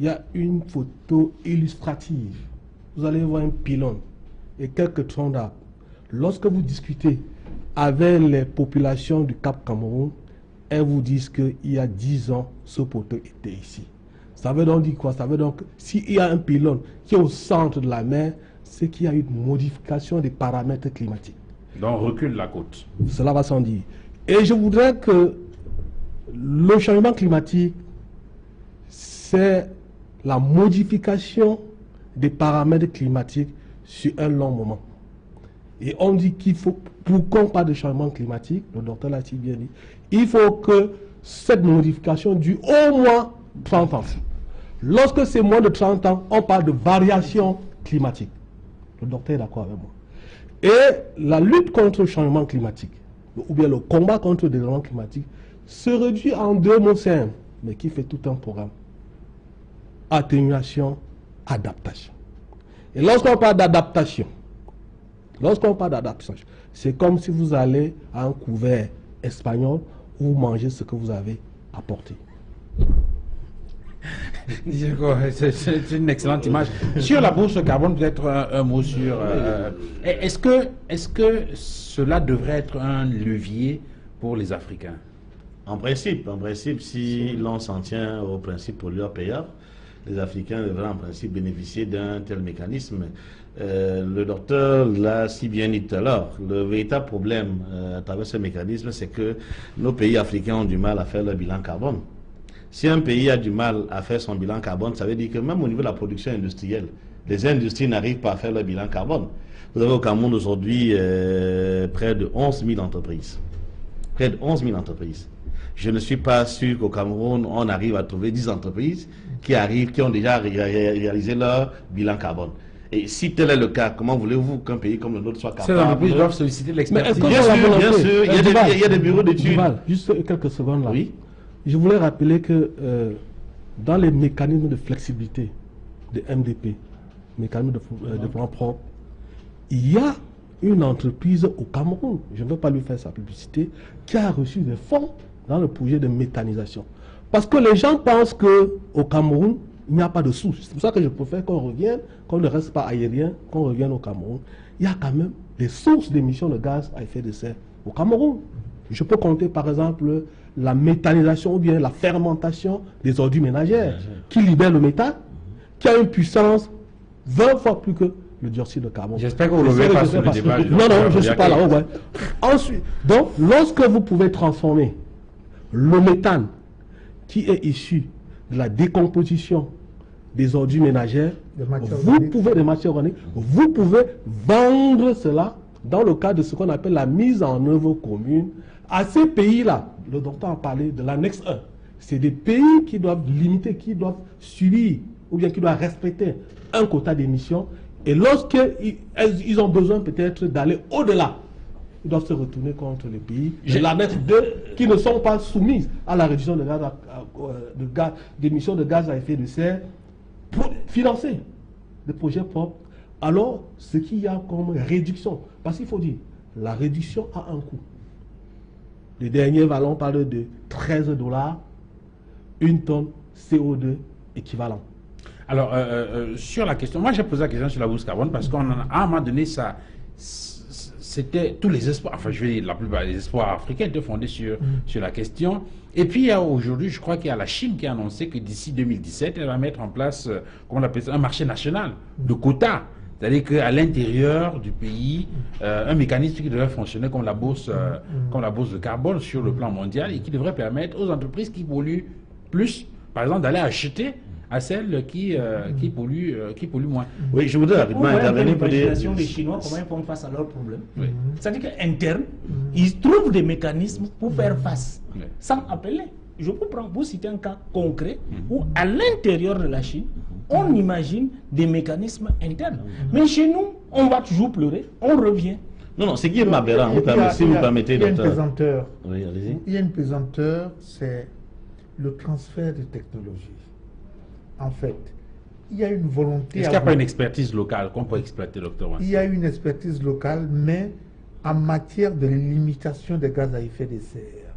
Il y a une photo illustrative. Vous allez voir un pylône et quelques troncs d'arbres. Lorsque vous discutez avec les populations du Cap Cameroun, elles vous disent qu'il y a 10 ans, ce poteau était ici. Ça veut donc dire quoi? Ça veut donc, s'il y a un pylône qui est au centre de la mer, c'est qu'il y a une modification des paramètres climatiques. Donc recule la côte. Cela va sans dire. Et je voudrais que le changement climatique, c'est la modification des paramètres climatiques sur un long moment. Et on dit qu'il faut, pour qu'on parle de changement climatique, le docteur l'a bien dit, il faut que cette modification dure au moins 30 ans. Lorsque c'est moins de 30 ans, on parle de variation climatique. Le docteur est d'accord avec moi. Et la lutte contre le changement climatique, ou bien le combat contre le dérèglement climatique, se réduit en deux mots simples, mais qui fait tout un programme. Atténuation, adaptation. Et lorsqu'on parle d'adaptation, lorsqu'on parle d'adaptation, c'est comme si vous allez à un couvert espagnol où vous mangez ce que vous avez apporté. C'est une excellente image. Sur la bourse carbone, peut-être un, mot sur. Euh, est-ce que, est que cela devrait être un levier pour les Africains? En principe, en principe, si l'on s'en tient au principe pollueur-payeur, les Africains devraient en principe bénéficier d'un tel mécanisme. Euh, le docteur l'a si bien dit tout à l'heure. Le véritable problème euh, à travers ce mécanisme, c'est que nos pays africains ont du mal à faire leur bilan carbone. Si un pays a du mal à faire son bilan carbone, ça veut dire que même au niveau de la production industrielle, les industries n'arrivent pas à faire leur bilan carbone. Vous avez au Cameroun aujourd'hui euh, près de 11 000 entreprises. Près de 11 000 entreprises. Je ne suis pas sûr qu'au Cameroun, on arrive à trouver 10 entreprises qui arrivent, qui ont déjà réalisé leur bilan carbone. Et si tel est le cas, comment voulez-vous qu'un pays comme le nôtre soit capable Ces entreprises doivent solliciter l'expertise. Bien sûr, bien sûr, il y a des, il y a des bureaux d'études. Juste quelques secondes là. Oui. Je voulais rappeler que euh, dans les mécanismes de flexibilité de MDP, mécanisme de euh, développement propre, il y a une entreprise au Cameroun, je ne veux pas lui faire sa publicité, qui a reçu des fonds dans le projet de méthanisation. Parce que les gens pensent qu'au Cameroun, il n'y a pas de source. C'est pour ça que je préfère qu'on revienne, qu'on ne reste pas aérien, qu'on revienne au Cameroun. Il y a quand même des sources d'émissions de gaz à effet de serre au Cameroun. Je peux compter par exemple la méthanisation ou bien la fermentation des ordures ménagères qui libère le méthane, qui a une puissance 20 fois plus que le dioxyde de carbone. J'espère que vous ne pas sur le débat. Non, non, je ne suis pas là. Ensuite, donc, lorsque vous pouvez transformer le méthane qui est issu de la décomposition des ordures ménagères, vous pouvez, des matières organiques, vous pouvez vendre cela dans le cadre de ce qu'on appelle la mise en œuvre commune à ces pays-là. Le docteur a parlé de l'annexe 1. C'est des pays qui doivent limiter, qui doivent subir ou bien qui doivent respecter un quota d'émissions. Et lorsqu'ils ils ont besoin peut-être d'aller au-delà, ils doivent se retourner contre les pays de l'annexe 2 qui ne sont pas soumis à la réduction de gaz, d'émissions de, gaz à effet de serre pour financer des projets propres. Alors, ce qu'il y a comme réduction, parce qu'il faut dire, la réduction a un coût. Le dernier vallon parle de 13 dollars, une tonne CO2 équivalent. Alors, euh, euh, euh, sur la question, moi j'ai posé la question sur la bourse carbone parce qu'à un moment donné, ça, c'était tous les espoirs, enfin je vais dire la plupart des espoirs africains étaient fondés sur, mm. sur la question. Et puis aujourd'hui, je crois qu'il y a la Chine qui a annoncé que d'ici 2017, elle va mettre en place, comment on appelle ça, un marché national de quotas. C'est-à-dire qu'à l'intérieur du pays, euh, un mécanisme qui devrait fonctionner comme la, bourse, euh, mm. comme la bourse de carbone sur le plan mondial et qui devrait permettre aux entreprises qui polluent plus, par exemple, d'aller acheter à celles qui, euh, qui, polluent, qui polluent moins. Oui, je voudrais rapidement intervenir pour dire... des Chinois, comment ils font face à leurs problèmes. C'est-à-dire qu'interne, ils trouvent des mécanismes pour faire face, sans appeler. Je vous prends, vous citer un cas concret où à l'intérieur de la Chine, on imagine des mécanismes internes. Mais chez nous, on va toujours pleurer, on revient. Non, non, c'est Guillaume aberrant, si vous permettez. Il y a une pesanteur. Oui, allez-y. Il y a une pesanteur, c'est le transfert de technologies. En fait, il y a une volonté. Est-ce qu'il n'y a pas une expertise locale qu'on peut exploiter, docteur Il y a une expertise locale, mais en matière de limitation des gaz à effet de serre,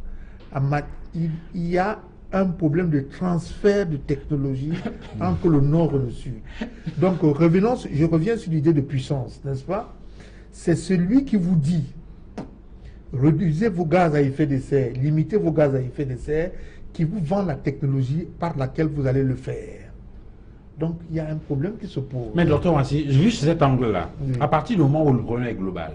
il y a un problème de transfert de technologie entre le nord et le sud. Donc, revenons, je reviens sur l'idée de puissance, n'est-ce pas? C'est celui qui vous dit réduisez vos gaz à effet de serre, limitez vos gaz à effet de serre, qui vous vend la technologie par laquelle vous allez le faire. Donc, il y a un problème qui se pose. Mais docteur juste cet angle-là, à partir du moment où le problème est global,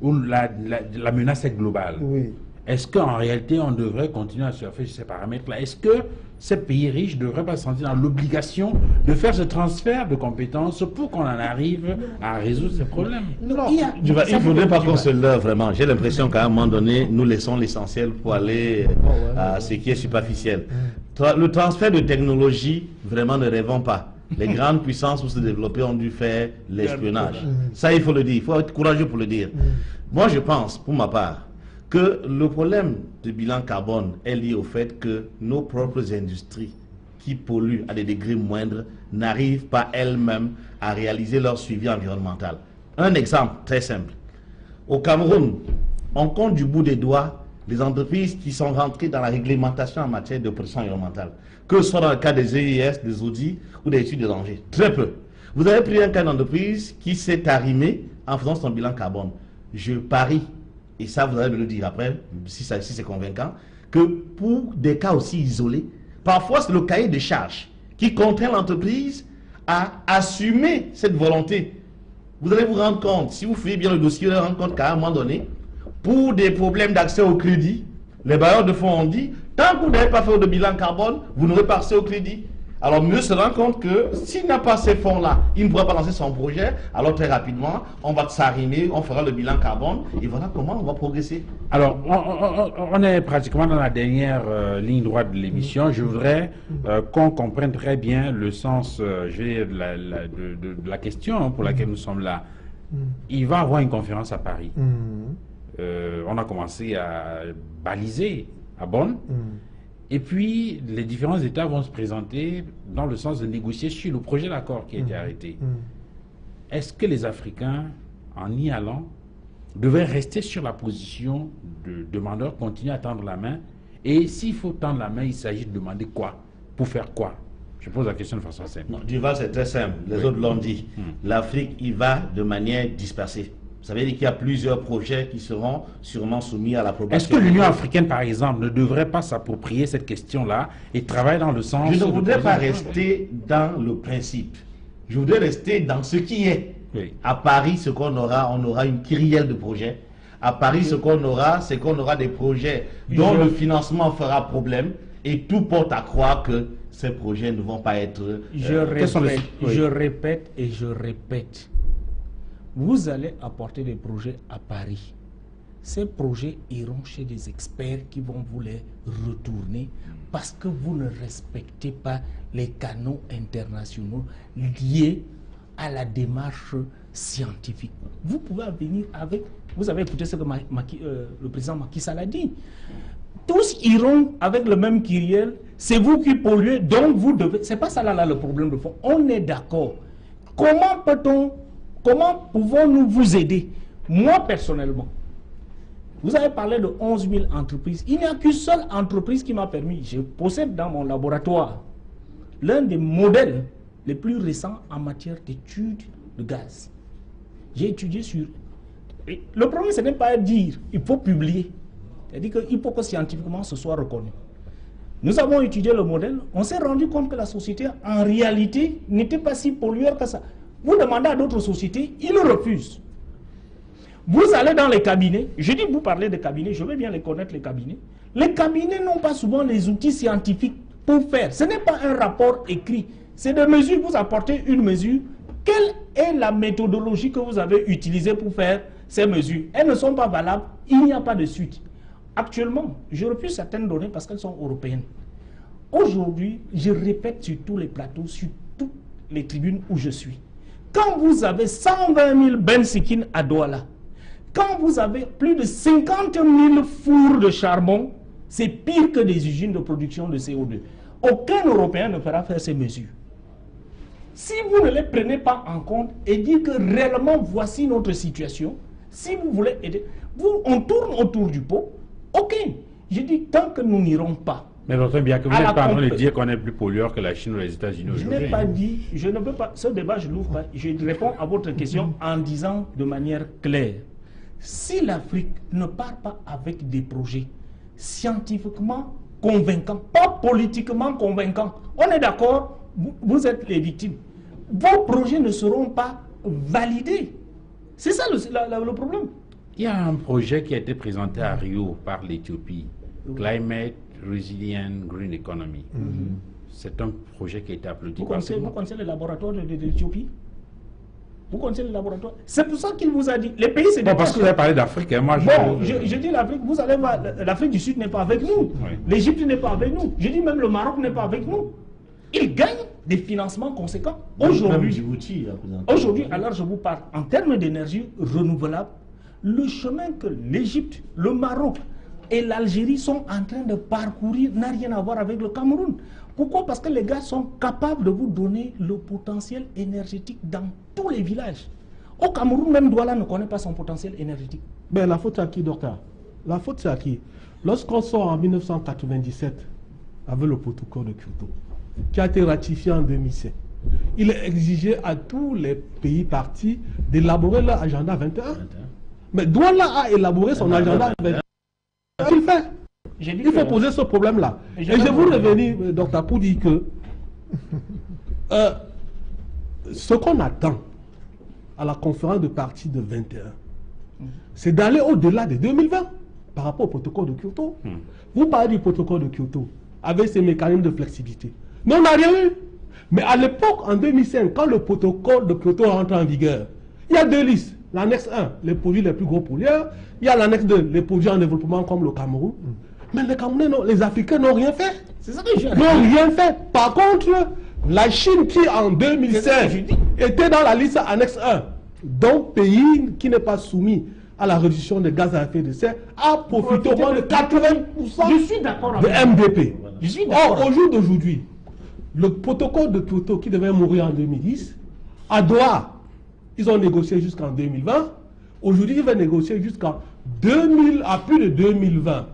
où la, la menace est globale, oui est-ce qu'en réalité, on devrait continuer à surfer sur ces paramètres-là? Est-ce que ces pays riches ne devraient pas se sentir dans l'obligation de faire ce transfert de compétences pour qu'on en arrive à résoudre ces problèmes? Non, il ne faudrait pas qu'on se leurre vraiment. J'ai l'impression qu'à un moment donné, nous laissons l'essentiel pour aller à ce qui est superficiel. Le transfert de technologie, vraiment ne rêvons pas. Les grandes puissances pour se développer ont dû faire l'espionnage. Ça, il faut le dire. Il faut être courageux pour le dire. Moi, je pense, pour ma part, que le problème du bilan carbone est lié au fait que nos propres industries qui polluent à des degrés moindres n'arrivent pas elles-mêmes à réaliser leur suivi environnemental. Un exemple très simple. Au Cameroun, on compte du bout des doigts les entreprises qui sont rentrées dans la réglementation en matière de pression environnementale, que ce soit dans le cas des EIS, des audits ou des études de danger. Très peu. Vous avez pris un cas d'entreprise qui s'est arrimé en faisant son bilan carbone. Je parie, et ça vous allez me le dire après, si, c'est convaincant, que pour des cas aussi isolés, parfois c'est le cahier de charges qui contraint l'entreprise à assumer cette volonté. Vous allez vous rendre compte, si vous faites bien le dossier, vous allez vous rendre compte qu'à un moment donné, pour des problèmes d'accès au crédit, les bailleurs de fonds ont dit, tant que vous n'avez pas fait de bilan carbone, vous n'aurez pas accès au crédit. Alors mieux se rend compte que s'il n'a pas ces fonds-là, il ne pourra pas lancer son projet. Alors très rapidement, on va s'arrimer, on fera le bilan carbone et voilà comment on va progresser. Alors, on, est pratiquement dans la dernière euh, ligne droite de l'émission. Je voudrais euh, qu'on comprenne très bien le sens euh, de, la, de, la, question pour laquelle nous sommes là. Mm. Il va y avoir une conférence à Paris. On a commencé à baliser à Bonn. Et puis, les différents États vont se présenter dans le sens de négocier sur le projet d'accord qui a été mm. arrêté. Mm. Est-ce que les Africains, en y allant, devraient rester sur la position de demandeur, continuer à tendre la main? Et s'il faut tendre la main, il s'agit de demander quoi? Pour faire quoi? Je pose la question de façon simple. Non, Duval, c'est très simple. Les autres l'ont dit. L'Afrique y va de manière dispersée. Ça veut dire qu'il y a plusieurs projets qui seront sûrement soumis à l'approbation. Est-ce que l'Union africaine, par exemple, ne devrait pas s'approprier cette question-là et travailler dans le sens... Je ne voudrais pas rester dans le principe. Je voudrais rester dans ce qui est. À Paris, ce qu'on aura, on aura une kyrielle de projets. À Paris, ce qu'on aura, c'est qu'on aura des projets dont le financement fera problème et tout porte à croire que ces projets ne vont pas être... Je, euh, je répète et je répète vous allez apporter des projets à Paris. Ces projets iront chez des experts qui vont vous les retourner parce que vous ne respectez pas les canaux internationaux liés à la démarche scientifique. Vous pouvez venir avec... Vous avez écouté ce que euh, le président Macky Sall a dit. Tous iront avec le même kyriel. C'est vous qui polluez, donc vous devez... C'est pas ça là le problème de fond. On est d'accord. Comment peut-on Comment pouvons-nous vous aider? Moi, personnellement, vous avez parlé de 11 000 entreprises. Il n'y a qu'une seule entreprise qui m'a permis, je possède dans mon laboratoire l'un des modèles les plus récents en matière d'études de gaz. J'ai étudié sur... le problème, ce n'est pas dire, il faut publier. C'est-à-dire qu'il faut que scientifiquement ce soit reconnu. Nous avons étudié le modèle, on s'est rendu compte que la société, en réalité, n'était pas si pollueur que ça. Vous demandez à d'autres sociétés, ils refusent. Vous allez dans les cabinets, je dis vous parlez de cabinets, je veux bien les connaître les cabinets. Les cabinets n'ont pas souvent les outils scientifiques pour faire. Ce n'est pas un rapport écrit, c'est des mesures, vous apportez une mesure. Quelle est la méthodologie que vous avez utilisée pour faire ces mesures? Elles ne sont pas valables, il n'y a pas de suite. Actuellement, je refuse certaines données parce qu'elles sont européennes. Aujourd'hui, je répète sur tous les plateaux, sur toutes les tribunes où je suis. Quand vous avez 120 000 bensikin à Douala, quand vous avez plus de 50 000 fours de charbon, c'est pire que des usines de production de CO2. Aucun Européen ne fera faire ces mesures. Si vous ne les prenez pas en compte et dites que réellement voici notre situation, si vous voulez aider, vous, on tourne autour du pot, ok. Je dis tant que nous n'irons pas mais votre bien que vous n'êtes pas en train de dire qu'on est plus pollueur que la Chine ou les États-Unis aujourd'hui. Je n'ai pas dit, je ne veux pas, ce débat je l'ouvre pas. Je réponds à votre question en disant de manière claire. Si l'Afrique ne part pas avec des projets scientifiquement convaincants, pas politiquement convaincants, on est d'accord, vous, êtes les victimes. Vos projets ne seront pas validés. C'est ça le, le problème. Il y a un projet qui a été présenté à Rio par l'Éthiopie, Climate Resilient Green Economy. Mhm. C'est un projet qui a été applaudi. Vous connaissez, vous connaissez le laboratoire de, l'Éthiopie Vous connaissez le laboratoire? C'est pour ça qu'il vous a dit. Les pays, c'est bon, Parce que vous avez parlé d'Afrique. Hein, moi, bon, je, je, dis l'Afrique. Vous allez voir, l'Afrique du Sud n'est pas avec nous. L'Égypte n'est pas avec nous. Je dis même le Maroc n'est pas avec nous. Ils gagnent des financements conséquents. Aujourd'hui, Aujourd'hui, alors je vous parle en termes d'énergie renouvelable, le chemin que l'Égypte, le Maroc et l'Algérie sont en train de parcourir n'a rien à voir avec le Cameroun. Pourquoi? Parce que les gars sont capables de vous donner le potentiel énergétique dans tous les villages. Au Cameroun, même Douala ne connaît pas son potentiel énergétique. Ben, la faute c'est à qui, docteur? La faute c'est à qui? Lorsqu'on sort en 1997 avec le protocole de Kyoto, qui a été ratifié en 2005, il est exigé à tous les pays partis d'élaborer leur agenda 21. Mais Douala a élaboré son agenda 21. Il fait. Dit Il faut que- poser ce problème-là. Et Et je vous revenir, euh, docteur, pour dire que euh, ce qu'on attend à la conférence de partie de 21, c'est d'aller au-delà de 2020 par rapport au protocole de Kyoto. Vous parlez du protocole de Kyoto avec ses mécanismes de flexibilité. Mais on n'a rien eu. Mais à l'époque, en 2005, quand le protocole de Kyoto rentre en vigueur, il y a deux listes. L'annexe 1, les produits les plus gros pollueurs. Il y a l'annexe 2, les produits en développement comme le Cameroun. Mais les Camerounais, non, les Africains n'ont rien fait. C'est ça que je N'ont rien fait. Par contre, la Chine qui en 2005 je dis. était dans la liste annexe 1, donc pays qui n'est pas soumis à la réduction des gaz à effet de serre, a profité au moins de 80% Je suis de. MDP. Je suis. Or, au jour d'aujourd'hui, le protocole de Kyoto qui devait mourir en 2010, à Doha, ils ont négocié jusqu'en 2020. Aujourd'hui, ils vont négocier jusqu'en 2000, à plus de 2020.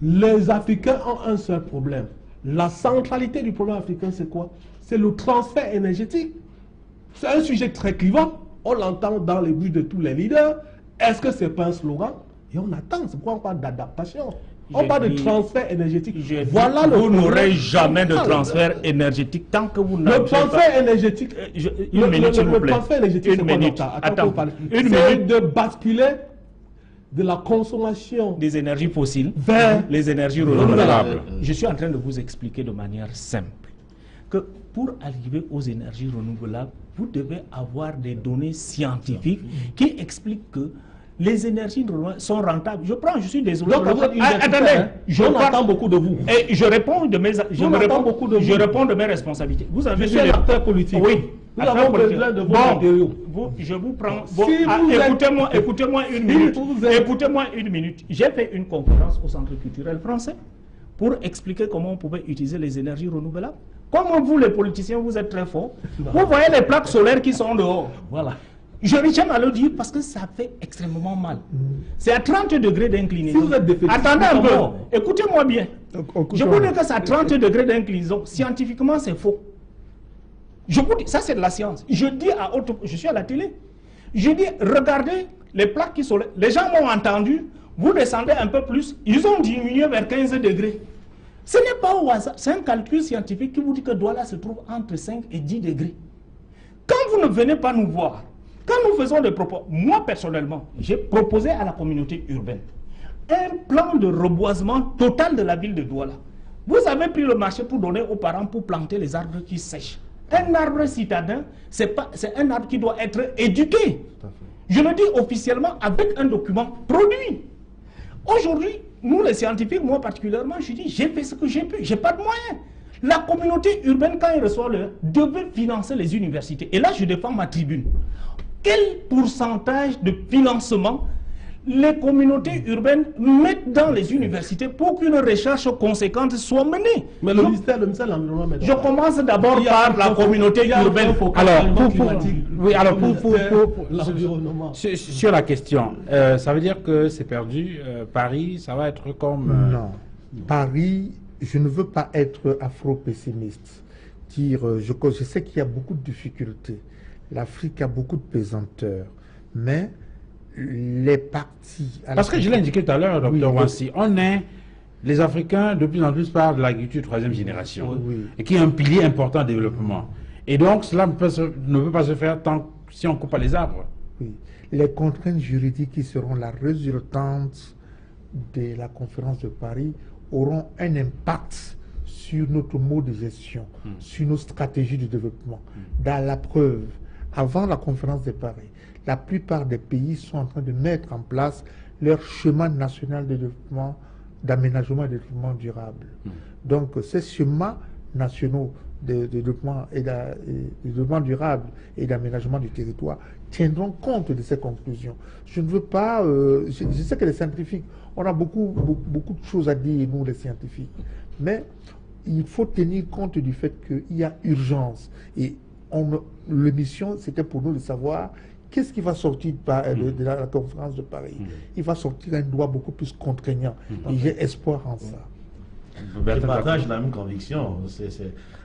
Les Africains ont un seul problème. La centralité du problème africain, c'est quoi? C'est le transfert énergétique. C'est un sujet très clivant. On l'entend dans les bouches de tous les leaders. Est-ce que c'est pas un slogan? Et on attend. C'est pourquoi on parle d'adaptation. On parle de transfert énergétique. Voilà le vous n'aurez jamais de transfert énergétique tant que vous Le n'avez transfert pas... énergétique. Euh, le- une le- minute, le- s'il vous le plaît. transfert énergétique, Une c'est minute. docteur? Attends. Une minute. de basculer de la consommation des énergies fossiles Vers les énergies renouvelables. Je suis en train de vous expliquer de manière simple que pour arriver aux énergies renouvelables, vous devez avoir des données scientifiques qui expliquent que les énergies renouvelables sont rentables. Je prends, je suis désolé. Donc, vous êtes Ah, attendez, hein. je on attend beaucoup de vous. Et je réponds de mes, je me réponds, beaucoup de je vous. réponds de mes responsabilités. Vous avez Je suis un acteur politique. Oui. Nous avons besoin de vos Bon, matériaux. vous- je vous prends. Si bon, ah, vous êtes- écoutez-moi, écoutez-moi une Si minute. êtes- Écoutez-moi une minute. J'ai fait une conférence au Centre culturel français pour expliquer comment on pouvait utiliser les énergies renouvelables. Comment vous, les politiciens, vous êtes très forts. Vous voyez les plaques solaires qui sont dehors. Voilà. Je tiens à le dire parce que ça fait extrêmement mal. C'est à 30 degrés d'inclinaison. Si vous êtes défaitiste, Attendez un peu. Écoutez-moi bien. Donc, Je vous dis que c'est à 30 degrés d'inclinaison. Scientifiquement, c'est faux. Je vous dis, ça c'est de la science. Je dis à haute, je suis à la télé. Je dis, regardez les plaques qui sont là. Les gens m'ont entendu. Vous descendez un peu plus. Ils ont diminué vers 15 degrés. Ce n'est pas au hasard. C'est un calcul scientifique qui vous dit que Douala se trouve entre 5 et 10 degrés. Quand vous ne venez pas nous voir, quand nous faisons des propos, moi personnellement, j'ai proposé à la communauté urbaine un plan de reboisement total de la ville de Douala. Vous avez pris le marché pour donner aux parents pour planter les arbres qui sèchent. Un arbre citadin, c'est pas, c'est un arbre qui doit être éduqué. Je le dis officiellement avec un document produit. Aujourd'hui, nous les scientifiques, moi particulièrement, je dis, j'ai fait ce que j'ai pu, j'ai pas de moyens. La communauté urbaine, quand elle reçoit le, devait financer les universités. Et là, je défends ma tribune. Quel pourcentage de financement les communautés urbaines mettent dans les universités pour qu'une recherche conséquente soit menée? Mais le Je- ministère, le ministère de l'Environnement, je commence d'abord par la communauté urbaine. Alors, pour- pour- oui, alors, pour-. Sur, sur la question, euh, ça veut dire que c'est perdu. euh, Paris, ça va être comme. euh, Non. Paris, je ne veux pas être afro-pessimiste. Dire, je, je sais qu'il y a beaucoup de difficultés. L'Afrique a beaucoup de pesanteur. Mais les partis. Parce que je l'ai indiqué tout à l'heure, docteur Wansi, on est. Les Africains, de plus en plus, parlent de l'agriculture troisième génération, Oui. et qui est un pilier important de développement. Et donc, cela ne peut, se- ne peut pas se faire tant si on coupe pas les arbres. Oui. Les contraintes juridiques qui seront la résultante de la conférence de Paris auront un impact sur notre mode de gestion, sur nos stratégies de développement. Dans la preuve, avant la conférence de Paris, la plupart des pays sont en train de mettre en place leur chemin national de développement, d'aménagement et de développement durable. Donc, ces schémas nationaux de, de développement et de développement durable et d'aménagement du territoire tiendront compte de ces conclusions. Je ne veux pas, euh, je, je sais que les scientifiques, on a beaucoup, beaucoup, beaucoup de choses à dire, nous les scientifiques, mais il faut tenir compte du fait qu'il y a urgence. Et l'émission, c'était pour nous de savoir qu'est-ce qui va sortir de, Par- de- de la, la conférence de Paris. Il va sortir un droit beaucoup plus contraignant. Et j'ai espoir en ça. Je Bertrand partage la même conviction.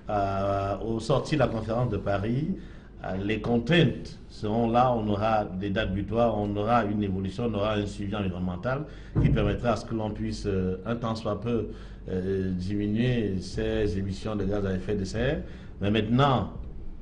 Euh, au sorti de la conférence de Paris, euh, les contraintes seront là, on aura des dates butoirs, on aura une évolution, on aura un suivi environnemental qui permettra à ce que l'on puisse, euh, un temps soit peu, euh, diminuer ces émissions de gaz à effet de serre. Mais maintenant,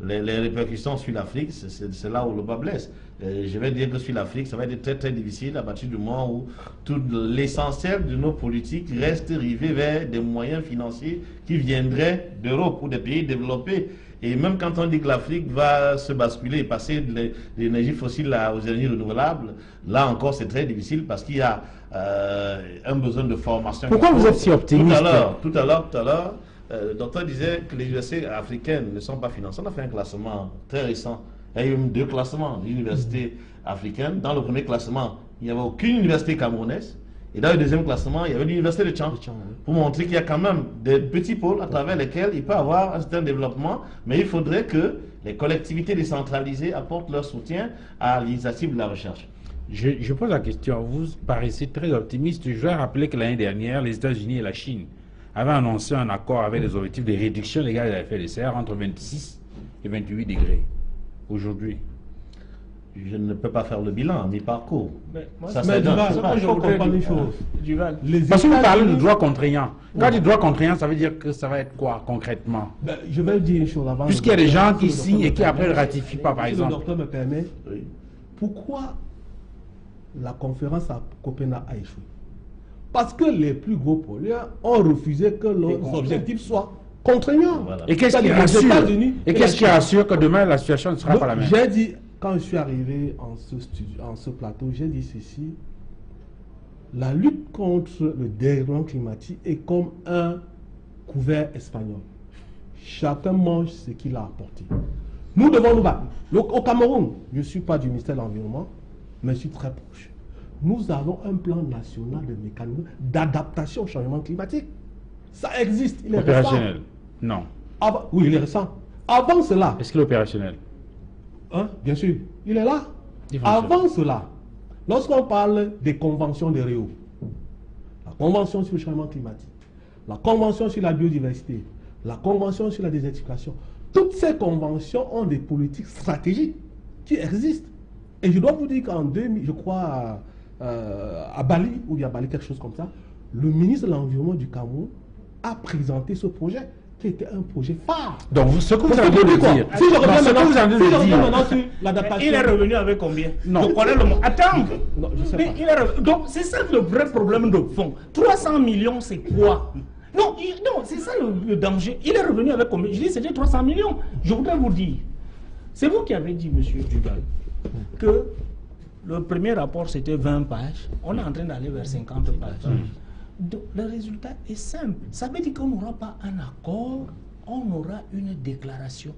les, les répercussions sur l'Afrique, c'est- là où le bas blesse. Euh, je vais dire que sur l'Afrique, ça va être très très difficile à partir du moment où tout l'essentiel de nos politiques reste rivé vers des moyens financiers qui viendraient d'Europe ou des pays développés. Et même quand on dit que l'Afrique va se basculer et passer de l'é- de l'énergie fossile aux énergies renouvelables, là encore c'est très difficile parce qu'il y a euh, un besoin de formation. Pourquoi vous êtes si optimiste Tout à l'heure, tout à l'heure, tout à l'heure, le docteur disait que les universités africaines ne sont pas financées. On a fait un classement très récent. Il y a eu même deux classements d'universités africaines. Dans le premier classement, il n'y avait aucune université camerounaise. Et dans le deuxième classement, il y avait l'université de Tchang. Pour montrer qu'il y a quand même des petits pôles à travers lesquels il peut y avoir un certain développement. Mais il faudrait que les collectivités décentralisées apportent leur soutien à l'initiative de la recherche. Je, je pose la question, vous paraissez très optimiste. Je dois rappeler que l'année dernière, les États-Unis et la Chine avaient annoncé un accord avec des objectifs de réduction des gaz à effet de serre entre 26 et 28 degrés. Aujourd'hui. Je ne peux pas faire le bilan à mi-parcours. Mais moi, Ça, Mais Duval, je faut voudrais comprendre une dire- chose. Duval. Les Parce que vous parlez de droit contraignant. Quand on dit droit contraignant, ça veut dire que ça va être quoi concrètement? Ben, je vais dire une chose avant. Puisqu'il y a des gens qui signent et qui après ne ratifient pas, par si exemple. le docteur me permet, Oui. pourquoi la conférence à Copenhague a échoué? Parce que les plus gros pollueurs ont refusé que leurs objectifs soient contraignants. Voilà. Et qu'est-ce qui États-Unis Et et qu'est-ce qui Chine. rassure que demain la situation ne sera Donc, pas la même? J'ai dit, quand je suis arrivé en ce, studio, en ce plateau, j'ai dit ceci. La lutte contre le dérèglement climatique est comme un couvert espagnol. Chacun mange ce qu'il a apporté. Nous devons nous battre. Le- au Cameroun, je ne suis pas du ministère de l'Environnement, mais je suis très proche. Nous avons un plan national de mécanisme d'adaptation au changement climatique. Ça existe. Il est récent. Opérationnel Non. Avant- oui, il est récent. Avant cela, Est-ce qu'il est opérationnel Hein, bien sûr, il est là. Avant cela, lorsqu'on parle des conventions de Rio, la convention sur le changement climatique, la convention sur la biodiversité, la convention sur la désertification, toutes ces conventions ont des politiques stratégiques qui existent. Et je dois vous dire qu'en 2000, je crois, euh, à Bali, ou il y a Bali, quelque chose comme ça, le ministre de l'Environnement du Cameroun a présenté ce projet qui était un projet phare. Donc, vous- ce que vous avez de dire. Si je Non, reviens ce que maintenant, vous avez si je de reviens dire. maintenant sur l'adaptation. Il est revenu avec combien? Non. Je connais le mot. Attends Non, je sais Mais pas. il est revenu- Donc, c'est ça le vrai problème de fond. 300 millions, c'est quoi? Non, il- non c'est ça le, le danger. Il est revenu avec combien? Je dis c'était 300 millions. Je voudrais vous dire, c'est vous qui avez dit, monsieur Duval, que le premier rapport c'était 20 pages. On est en train d'aller vers 50 pages. Donc, le résultat est simple. Ça veut dire qu'on n'aura pas un accord, on aura une déclaration.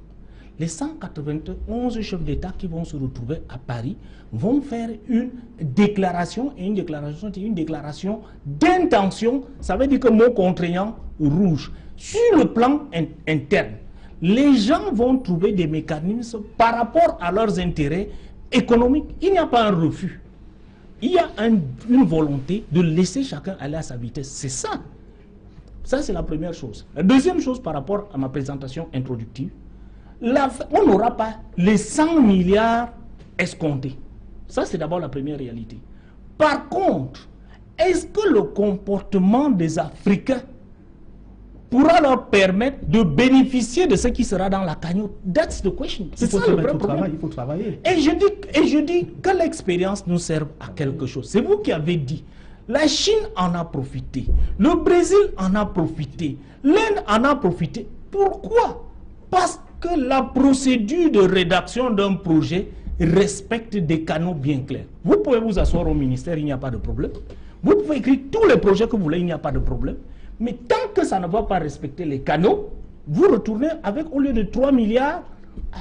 Les 191 chefs d'État qui vont se retrouver à Paris vont faire une déclaration, et une déclaration, c'est une déclaration d'intention, ça veut dire que mot contraignant rouge. Sur le plan in- interne, les gens vont trouver des mécanismes par rapport à leurs intérêts économiques. Il n'y a pas un refus il y a un- une volonté de laisser chacun aller à sa vitesse. C'est ça. Ça, c'est la première chose. La deuxième chose par rapport à ma présentation introductive, la- on n'aura pas les 100 milliards escomptés. Ça, c'est d'abord la première réalité. Par contre, est-ce que le comportement des Africains pourra leur permettre de bénéficier de ce qui sera dans la cagnotte That's the question. C'est ça le vrai problème. travail, il faut travailler. Et je dis, et je dis que l'expérience nous serve à quelque chose. C'est vous qui avez dit. La Chine en a profité. Le Brésil en a profité. L'Inde en a profité. Pourquoi? Parce que la procédure de rédaction d'un projet respecte des canaux bien clairs. Vous pouvez vous asseoir au ministère, il n'y a pas de problème. Vous pouvez écrire tous les projets que vous voulez, il n'y a pas de problème. Mais tant que ça ne va pas respecter les canaux, vous retournez avec, au lieu de 3 milliards,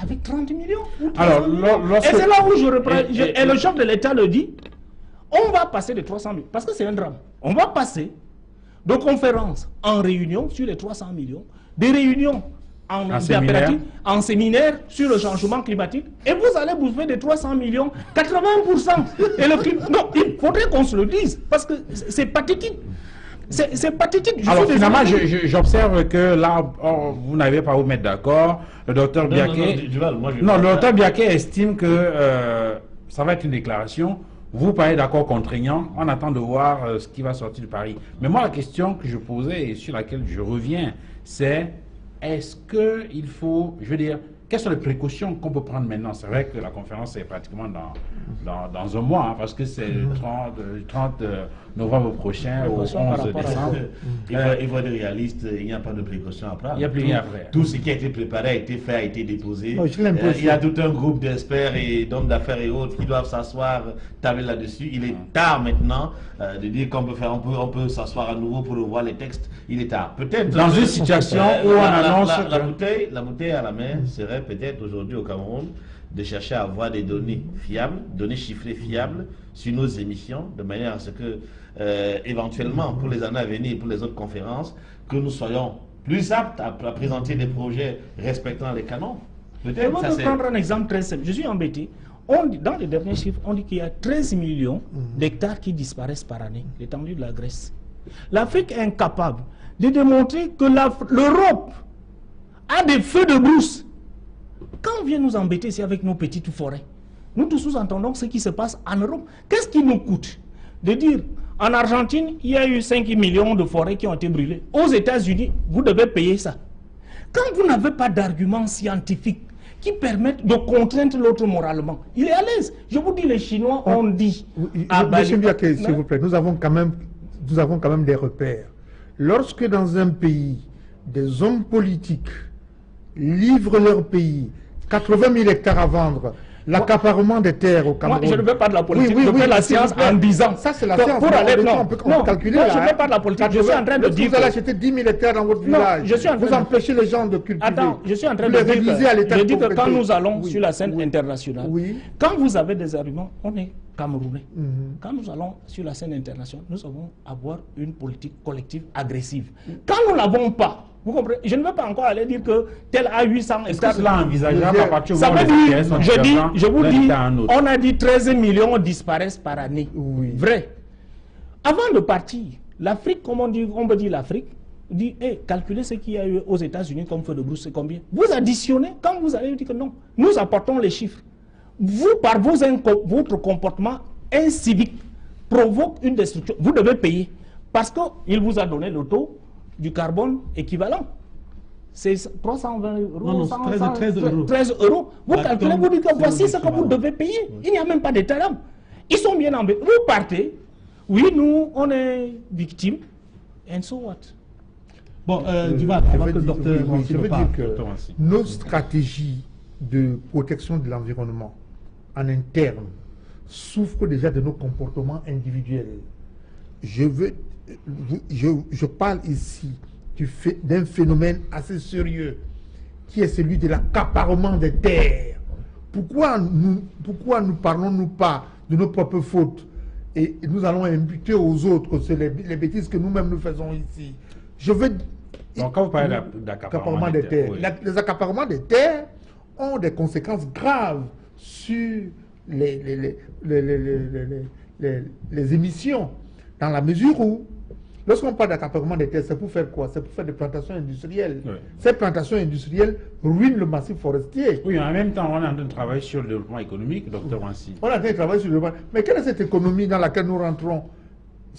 avec 30 millions. Alors, Et c'est là où je reprends, et, le chef de l'État le dit, on va passer de 300 millions, parce que c'est un drame. On va passer de conférences en réunion sur les 300 millions, des réunions en, en, séminaire. en séminaire sur le changement climatique, et vous allez bouffer de 300 millions, 80%. et le, non, il faudrait qu'on se le dise, parce que c'est pathétique. C'est pathétique. Alors finalement, j'observe que là, oh, vous n'avez pas à vous mettre d'accord. Le docteur Biaké... Non, le docteur Biaké estime que euh, ça va être une déclaration. Vous parlez d'accord contraignant. On attend de voir euh, ce qui va sortir de Paris. Mais moi, la question que je posais et sur laquelle je reviens, c'est est-ce qu'il faut, je veux dire, quelles sont les précautions qu'on peut prendre maintenant? C'est vrai que la conférence est pratiquement dans, dans, dans un mois, hein, parce que c'est le 30, 30 novembre prochain au 11 décembre. Il faut, être réaliste, il n'y a pas de précaution à prendre. Il n'y a plus rien à faire. Tout ce qui a été préparé a été fait, a été déposé. Euh, il y a tout un groupe d'experts et d'hommes d'affaires et autres qui doivent s'asseoir, tabler là-dessus. Il est tard maintenant euh, de dire qu'on peut faire, on peut, on peut s'asseoir à nouveau pour revoir les textes. Il est tard. Peut-être dans une situation où on annonce la, bouteille, la bouteille à la main serait peut-être aujourd'hui au Cameroun de chercher à avoir des données fiables, données chiffrées fiables sur nos émissions, de manière à ce que euh, éventuellement pour les années à venir, pour les autres conférences, que nous soyons plus aptes à, présenter des projets respectant les canons. Peut-être Je vais prendre un exemple très simple. Je suis embêté. On, dans les derniers chiffres, on dit qu'il y a 13 millions mhm. d'hectares qui disparaissent par année, l'étendue de la Grèce. L'Afrique est incapable de démontrer que l'Europe a des feux de brousse. Quand on vient nous embêter ici avec nos petites forêts, nous tous nous entendons ce qui se passe en Europe. Qu'est-ce qui nous coûte de dire en Argentine, il y a eu 5 millions de forêts qui ont été brûlées. Aux États-Unis, vous devez payer ça. Quand vous n'avez pas d'arguments scientifiques qui permettent de contraindre l'autre moralement, il est à l'aise. Je vous dis, les Chinois ont dit... Monsieur Biaké, s'il vous plaît, nous avons, quand même, nous avons quand même des repères. Lorsque dans un pays, des hommes politiques livrent leur pays, 80 000 hectares à vendre, l'accaparement des terres au Cameroun. Moi, je ne veux pas de la politique, je fais la science en disant. Ça, c'est la science. Pour aller, non, on peut, calculer. je ne veux pas de la politique. Je suis en train de dire. Vous allez acheter 10 000 hectares dans votre village. Je suis en train vous empêchez les gens de cultiver. Attends, je suis en train de dire. Que, je dis que quand nous allons sur la scène internationale, quand vous avez des arguments, on est camerounais. Mhm. Quand nous allons sur la scène internationale, nous allons avoir une politique collective agressive. Quand nous ne l'avons pas, vous comprenez? Je ne veux pas encore aller dire que tel a 800 Est-ce que cela envisageable à partir Ça veut dire, je, dis, je vous dis, on a dit 13 millions disparaissent par année. Oui. Vrai. Avant de partir, l'Afrique, comme on, dit, on peut dire l'Afrique, dit, hey, calculez ce qu'il y a eu aux États-Unis comme feu de brousse, c'est combien? Vous additionnez, quand vous allez dire que non, nous apportons les chiffres. Vous, par vos votre comportement incivique, provoque une destruction. Vous devez payer. Parce qu'il vous a donné le taux du carbone équivalent. C'est 320 euros. Non, non, 13, euros. 13 euros. Vous calculez, vous dites que voici ce que vous devez payer. Il n'y a même pas d'état Ils sont bien embêtés. Vous partez. Oui, nous, on est victimes. And so what? Bon, euh, euh Duval, avant que le docteur... je veux dire que nos stratégies de protection de l'environnement en interne souffrent déjà de nos comportements individuels. Je veux je, je parle ici d'un phénomène assez sérieux qui est celui de l'accaparement des terres. Pourquoi nous, pourquoi nous parlons-nous pas de nos propres fautes et nous allons imputer aux autres? C'est les, bêtises que nous-mêmes nous faisons ici. Je veux Donc, quand vous parlez d'accaparement des, terres, les accaparements des terres ont des conséquences graves sur les, les, les émissions, dans la mesure où Lorsqu'on parle d'accaparement des terres, c'est pour faire quoi? C'est pour faire des plantations industrielles. Ces plantations industrielles ruinent le massif forestier. Oui, en même temps, on est en train de travailler sur le développement économique, docteur Wansi. On est en train de travailler sur le développement. Mais quelle est cette économie dans laquelle nous rentrons?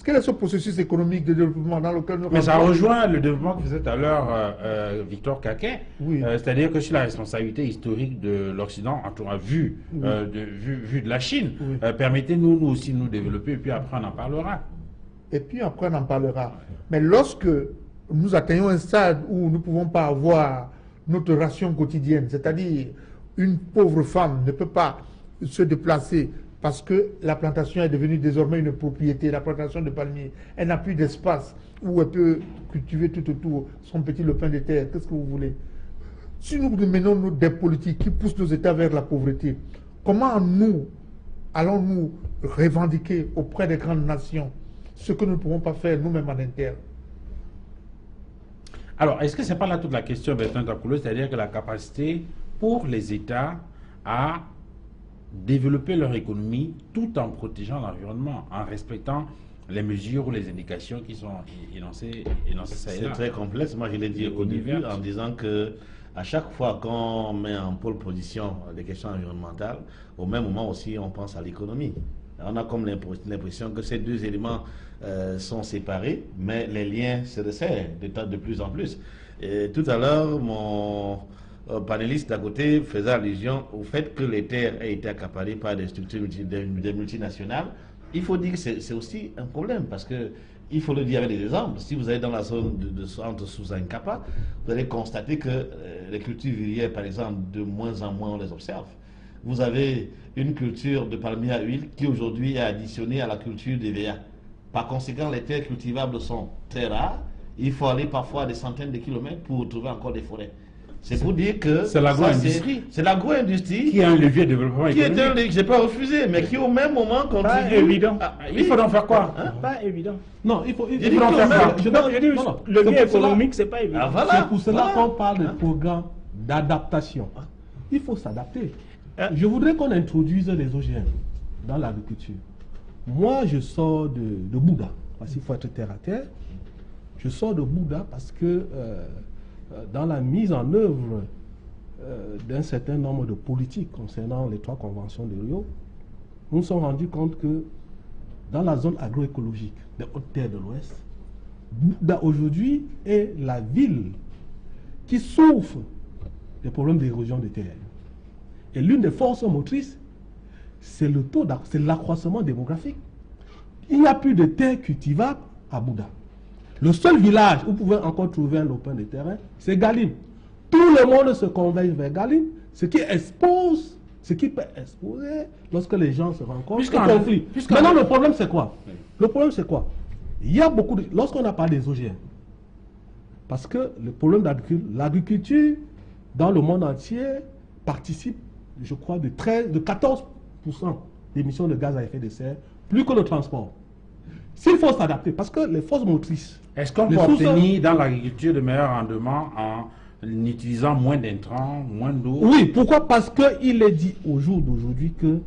Quel est ce processus économique de développement dans lequel nous Mais ça rejoint le développement que faisait tout à l'heure euh, euh, Victor Caquet. Oui. Euh, c'est-à-dire que sur la responsabilité historique de l'Occident, en tout cas vu, de, vu, de la Chine, permettez-nous nous aussi de nous développer et puis après on en parlera et puis après on en parlera. Mais lorsque nous atteignons un stade où nous ne pouvons pas avoir notre ration quotidienne, c'est-à-dire une pauvre femme ne peut pas se déplacer parce que la plantation est devenue désormais une propriété, la plantation de palmiers. Elle n'a plus d'espace où elle peut cultiver tout autour son petit lopin de terre. Qu'est-ce que vous voulez? Si nous menons des politiques qui poussent nos États vers la pauvreté, comment nous allons-nous revendiquer auprès des grandes nations? Ce que nous ne pouvons pas faire nous-mêmes en interne Alors, est-ce que ce n'est pas là toute la question, Bertrand Takoulou, c'est-à-dire que la capacité pour les États à développer leur économie tout en protégeant l'environnement, en respectant les mesures ou les indications qui sont énoncées, énoncées C'est très complexe. Moi, je l'ai dit au début en disant que à chaque fois qu'on met en pôle position des questions environnementales, au même moment aussi, on pense à l'économie. On a comme l'impr- l'impression que ces deux éléments euh, sont séparés, mais les liens se resserrent de, plus en plus. Tout à l'heure, mon euh, panéliste d'à côté faisait allusion au fait que les terres aient été accaparées par des structures des, multinationales. Il faut dire que c'est aussi un problème parce que il faut le dire avec des exemples. Si vous allez dans la zone de, de entre Sousa et vous allez constater que euh, les cultures virières, par exemple, de moins en moins on les observe. Vous avez une culture de palmier à huile qui aujourd'hui est additionnée à la culture des VA. Par conséquent, les terres cultivables sont très rares. Il faut aller parfois à des centaines de kilomètres pour trouver encore des forêts. C'est pour dire que C'est l'agro-industrie. c'est- Qui est un levier de développement qui est un levier que j'ai pas refusé, mais qui au même moment Pas contribue. évident. à- Il faut donc faire quoi? Hein? Pas évident. Non, il faut. Il, faut que faire ça. Je- Non, je dis, non, non. le cela- économique, c'est pas évident. Ah, voilà. C'est pour cela Voilà. qu'on parle de Hein? programme d'adaptation. Il faut s'adapter. Euh, Je voudrais qu'on introduise les OGM dans l'agriculture. Moi, je sors de, de Bouddha, parce qu'il faut être terre à terre. Je sors de Bouddha parce que euh, euh, dans la mise en œuvre euh, d'un certain nombre de politiques concernant les trois conventions de Rio, nous nous sommes rendus compte que dans la zone agroécologique des hautes terres de l'Ouest, Bouddha aujourd'hui est la ville qui souffre des problèmes d'érosion des terres. Et l'une des forces motrices, c'est le taux, c'est l'accroissement démographique. Il n'y a plus de terres cultivables à Bouddha. Le seul village où vous pouvez encore trouver un lopin de terrain, c'est Galim. Tout le monde se converge vers Galim, ce qui expose, ce qui peut exposer lorsque les gens se rencontrent. Puisqu'en- au conflit. Maintenant, le problème, c'est quoi? Le problème, c'est quoi? Il y a beaucoup de. Lorsqu'on a parlé des OGM, parce que le problème d'agriculture, l'agriculture dans le monde entier participe, je crois, de, 13, de 14% d'émissions de gaz à effet de serre, plus que le transport. S'il faut s'adapter, parce que les forces motrices, Est-ce qu'on peut obtenir dans l'agriculture de meilleurs rendements en utilisant moins d'intrants, moins d'eau? Oui, pourquoi? Parce qu'il est dit au jour d'aujourd'hui que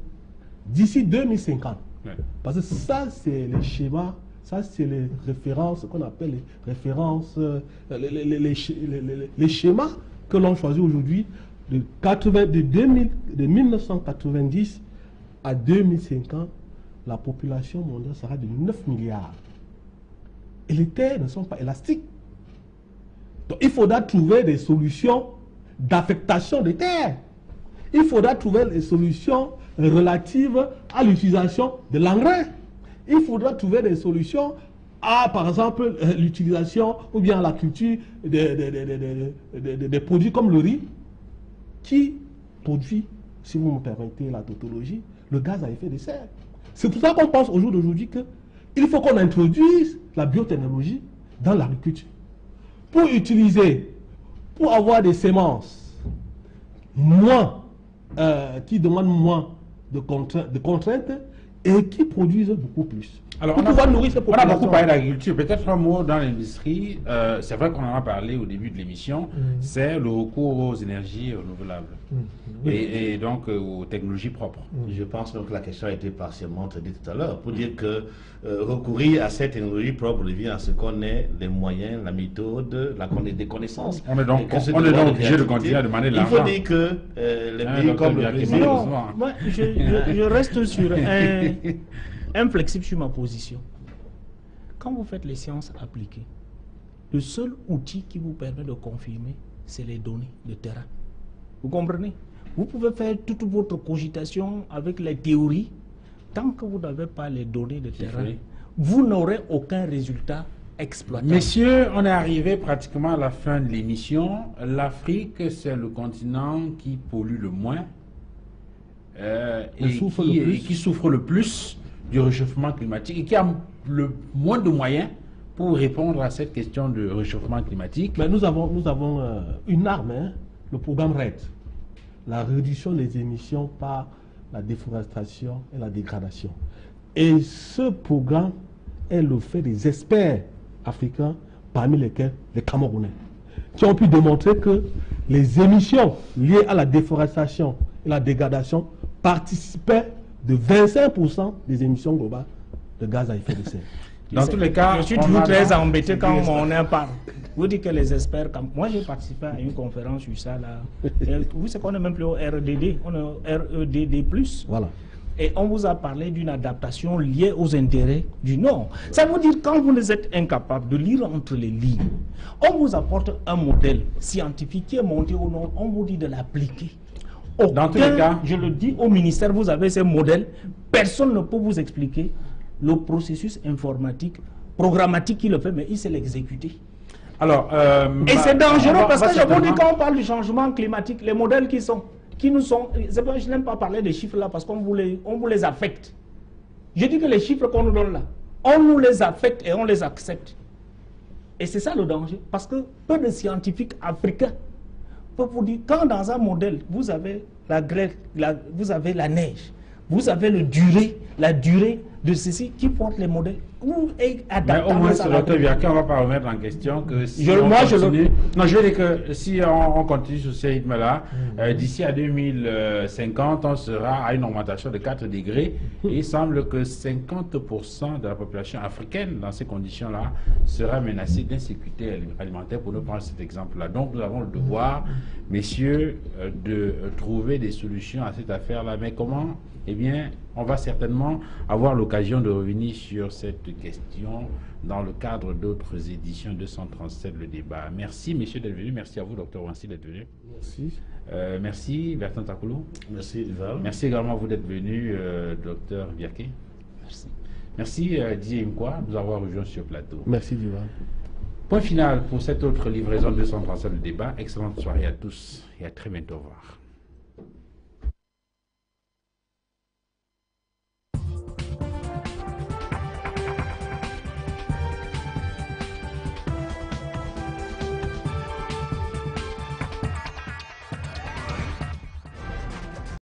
d'ici 2050, Ouais. Parce que ça, c'est les schémas, ça, c'est les références, qu'on appelle les références, euh, les, les- les- les sch- les- les- les schémas que l'on choisit aujourd'hui de, 80 de, 2000 de 1990 à 2050, la population mondiale sera de 9 milliards. Et les terres ne sont pas élastiques. Donc il faudra trouver des solutions d'affectation des terres. Il faudra trouver des solutions relatives à l'utilisation de l'engrais. Il faudra trouver des solutions à, par exemple, euh, l'utilisation ou bien la culture des, des produits comme le riz, qui produit, si vous me permettez la tautologie, le gaz à effet de serre. C'est pour ça qu'on pense au jour d'aujourd'hui qu'il faut qu'on introduise la biotechnologie dans l'agriculture. Pour utiliser, pour avoir des semences moins, euh, qui demandent moins de, contraintes- de contraintes et qui produisent beaucoup plus. Alors, pour on a, pouvoir nourrir ces on a beaucoup parlé d'agriculture. Peut-être un mot dans l'industrie. euh, c'est vrai qu'on en a parlé au début de l'émission. C'est le recours aux énergies renouvelables et, et donc euh, aux technologies propres. Je pense même que la question a été partiellement traitée tout à l'heure pour dire que euh, recourir à cette technologie propre revient à ce qu'on ait les moyens, la méthode, la conna- des connaissances. On est donc- on est donc obligé de continuer à demander de Il faut l'argent. dire que euh, les Hein, pays comme le Brésil. Non, moi, je, je- je reste sur un, inflexible sur ma position. Quand vous faites les sciences appliquées, le seul outil qui vous permet de confirmer, c'est les données de terrain. Vous comprenez? Vous pouvez faire toute votre cogitation avec les théories. Tant que vous n'avez pas les données de terrain, vous n'aurez aucun résultat exploitable. Messieurs, on est arrivé pratiquement à la fin de l'émission. L'Afrique, c'est le continent qui pollue le moins. euh, qui, le et qui souffre le plus du réchauffement climatique et qui a le moins de moyens pour répondre à cette question de réchauffement climatique. Mais nous avons, nous avons euh, une arme, hein, le programme RED, la réduction des émissions par la déforestation et la dégradation. Et ce programme est le fait des experts africains, parmi lesquels les Camerounais, qui ont pu démontrer que les émissions liées à la déforestation et la dégradation participaient de 25% des émissions globales de gaz à effet de serre. Dans tous les cas, je suis on toujours a très embêté quand on en parle. Vous dites que les experts, comme- moi j'ai participé à une conférence sur ça là. Et vous savez qu'on n'est même plus au RDD, on est au REDD+. Voilà. Et on vous a parlé d'une adaptation liée aux intérêts du Nord. Ça veut dire quand vous ne êtes incapable de lire entre les lignes, on vous apporte un modèle scientifique qui est monté au Nord, on vous dit de l'appliquer. Dans tous les cas- je le dis au ministère, vous avez ces modèles, personne ne peut vous expliquer le processus informatique, programmatique qui le fait, mais il sait l'exécuter. Alors, euh, Et bah, c'est on dangereux parce que je vous dis, quand on parle du changement climatique, les modèles qui sont, qui nous sont, je n'aime pas parler des chiffres là parce qu'on vous les, on vous les affecte. Je dis que les chiffres qu'on nous donne là, on nous les affecte et on les accepte. Et c'est ça le danger. Parce que peu de scientifiques africains peuvent vous dire, quand dans un modèle, vous avez la grêle, vous avez la neige, vous avez le durée, la durée de ceci qui porte les modèles. Où est Mais au moins, on ne va pas remettre en question que si Je- on moi, je le- continue... Non, je veux dire que si on, on continue sur ce rythme-là, Mm. euh, d'ici à 2050, on sera à une augmentation de 4 degrés. Mm. Et il semble que 50% de la population africaine, dans ces conditions-là, sera menacée d'insécurité alimentaire, pour ne prendre cet exemple-là. Donc, nous avons le devoir, messieurs, euh, de trouver des solutions à cette affaire-là. Mais comment eh bien, on va certainement avoir l'occasion de revenir sur cette question dans le cadre d'autres éditions 237, le débat. Merci, messieurs, d'être venus. Merci à vous, docteur Wansi, d'être venu. Merci. Euh, merci, Bertrand Takoulou. Merci, Duval. Merci également à vous d'être venu, euh, docteur Biaké. Merci. Merci, euh, Didier de nous avoir rejoints sur le plateau. Merci, Duval. Point final pour cette autre livraison 237, le débat. Excellente soirée à tous et à très bientôt. Au revoir.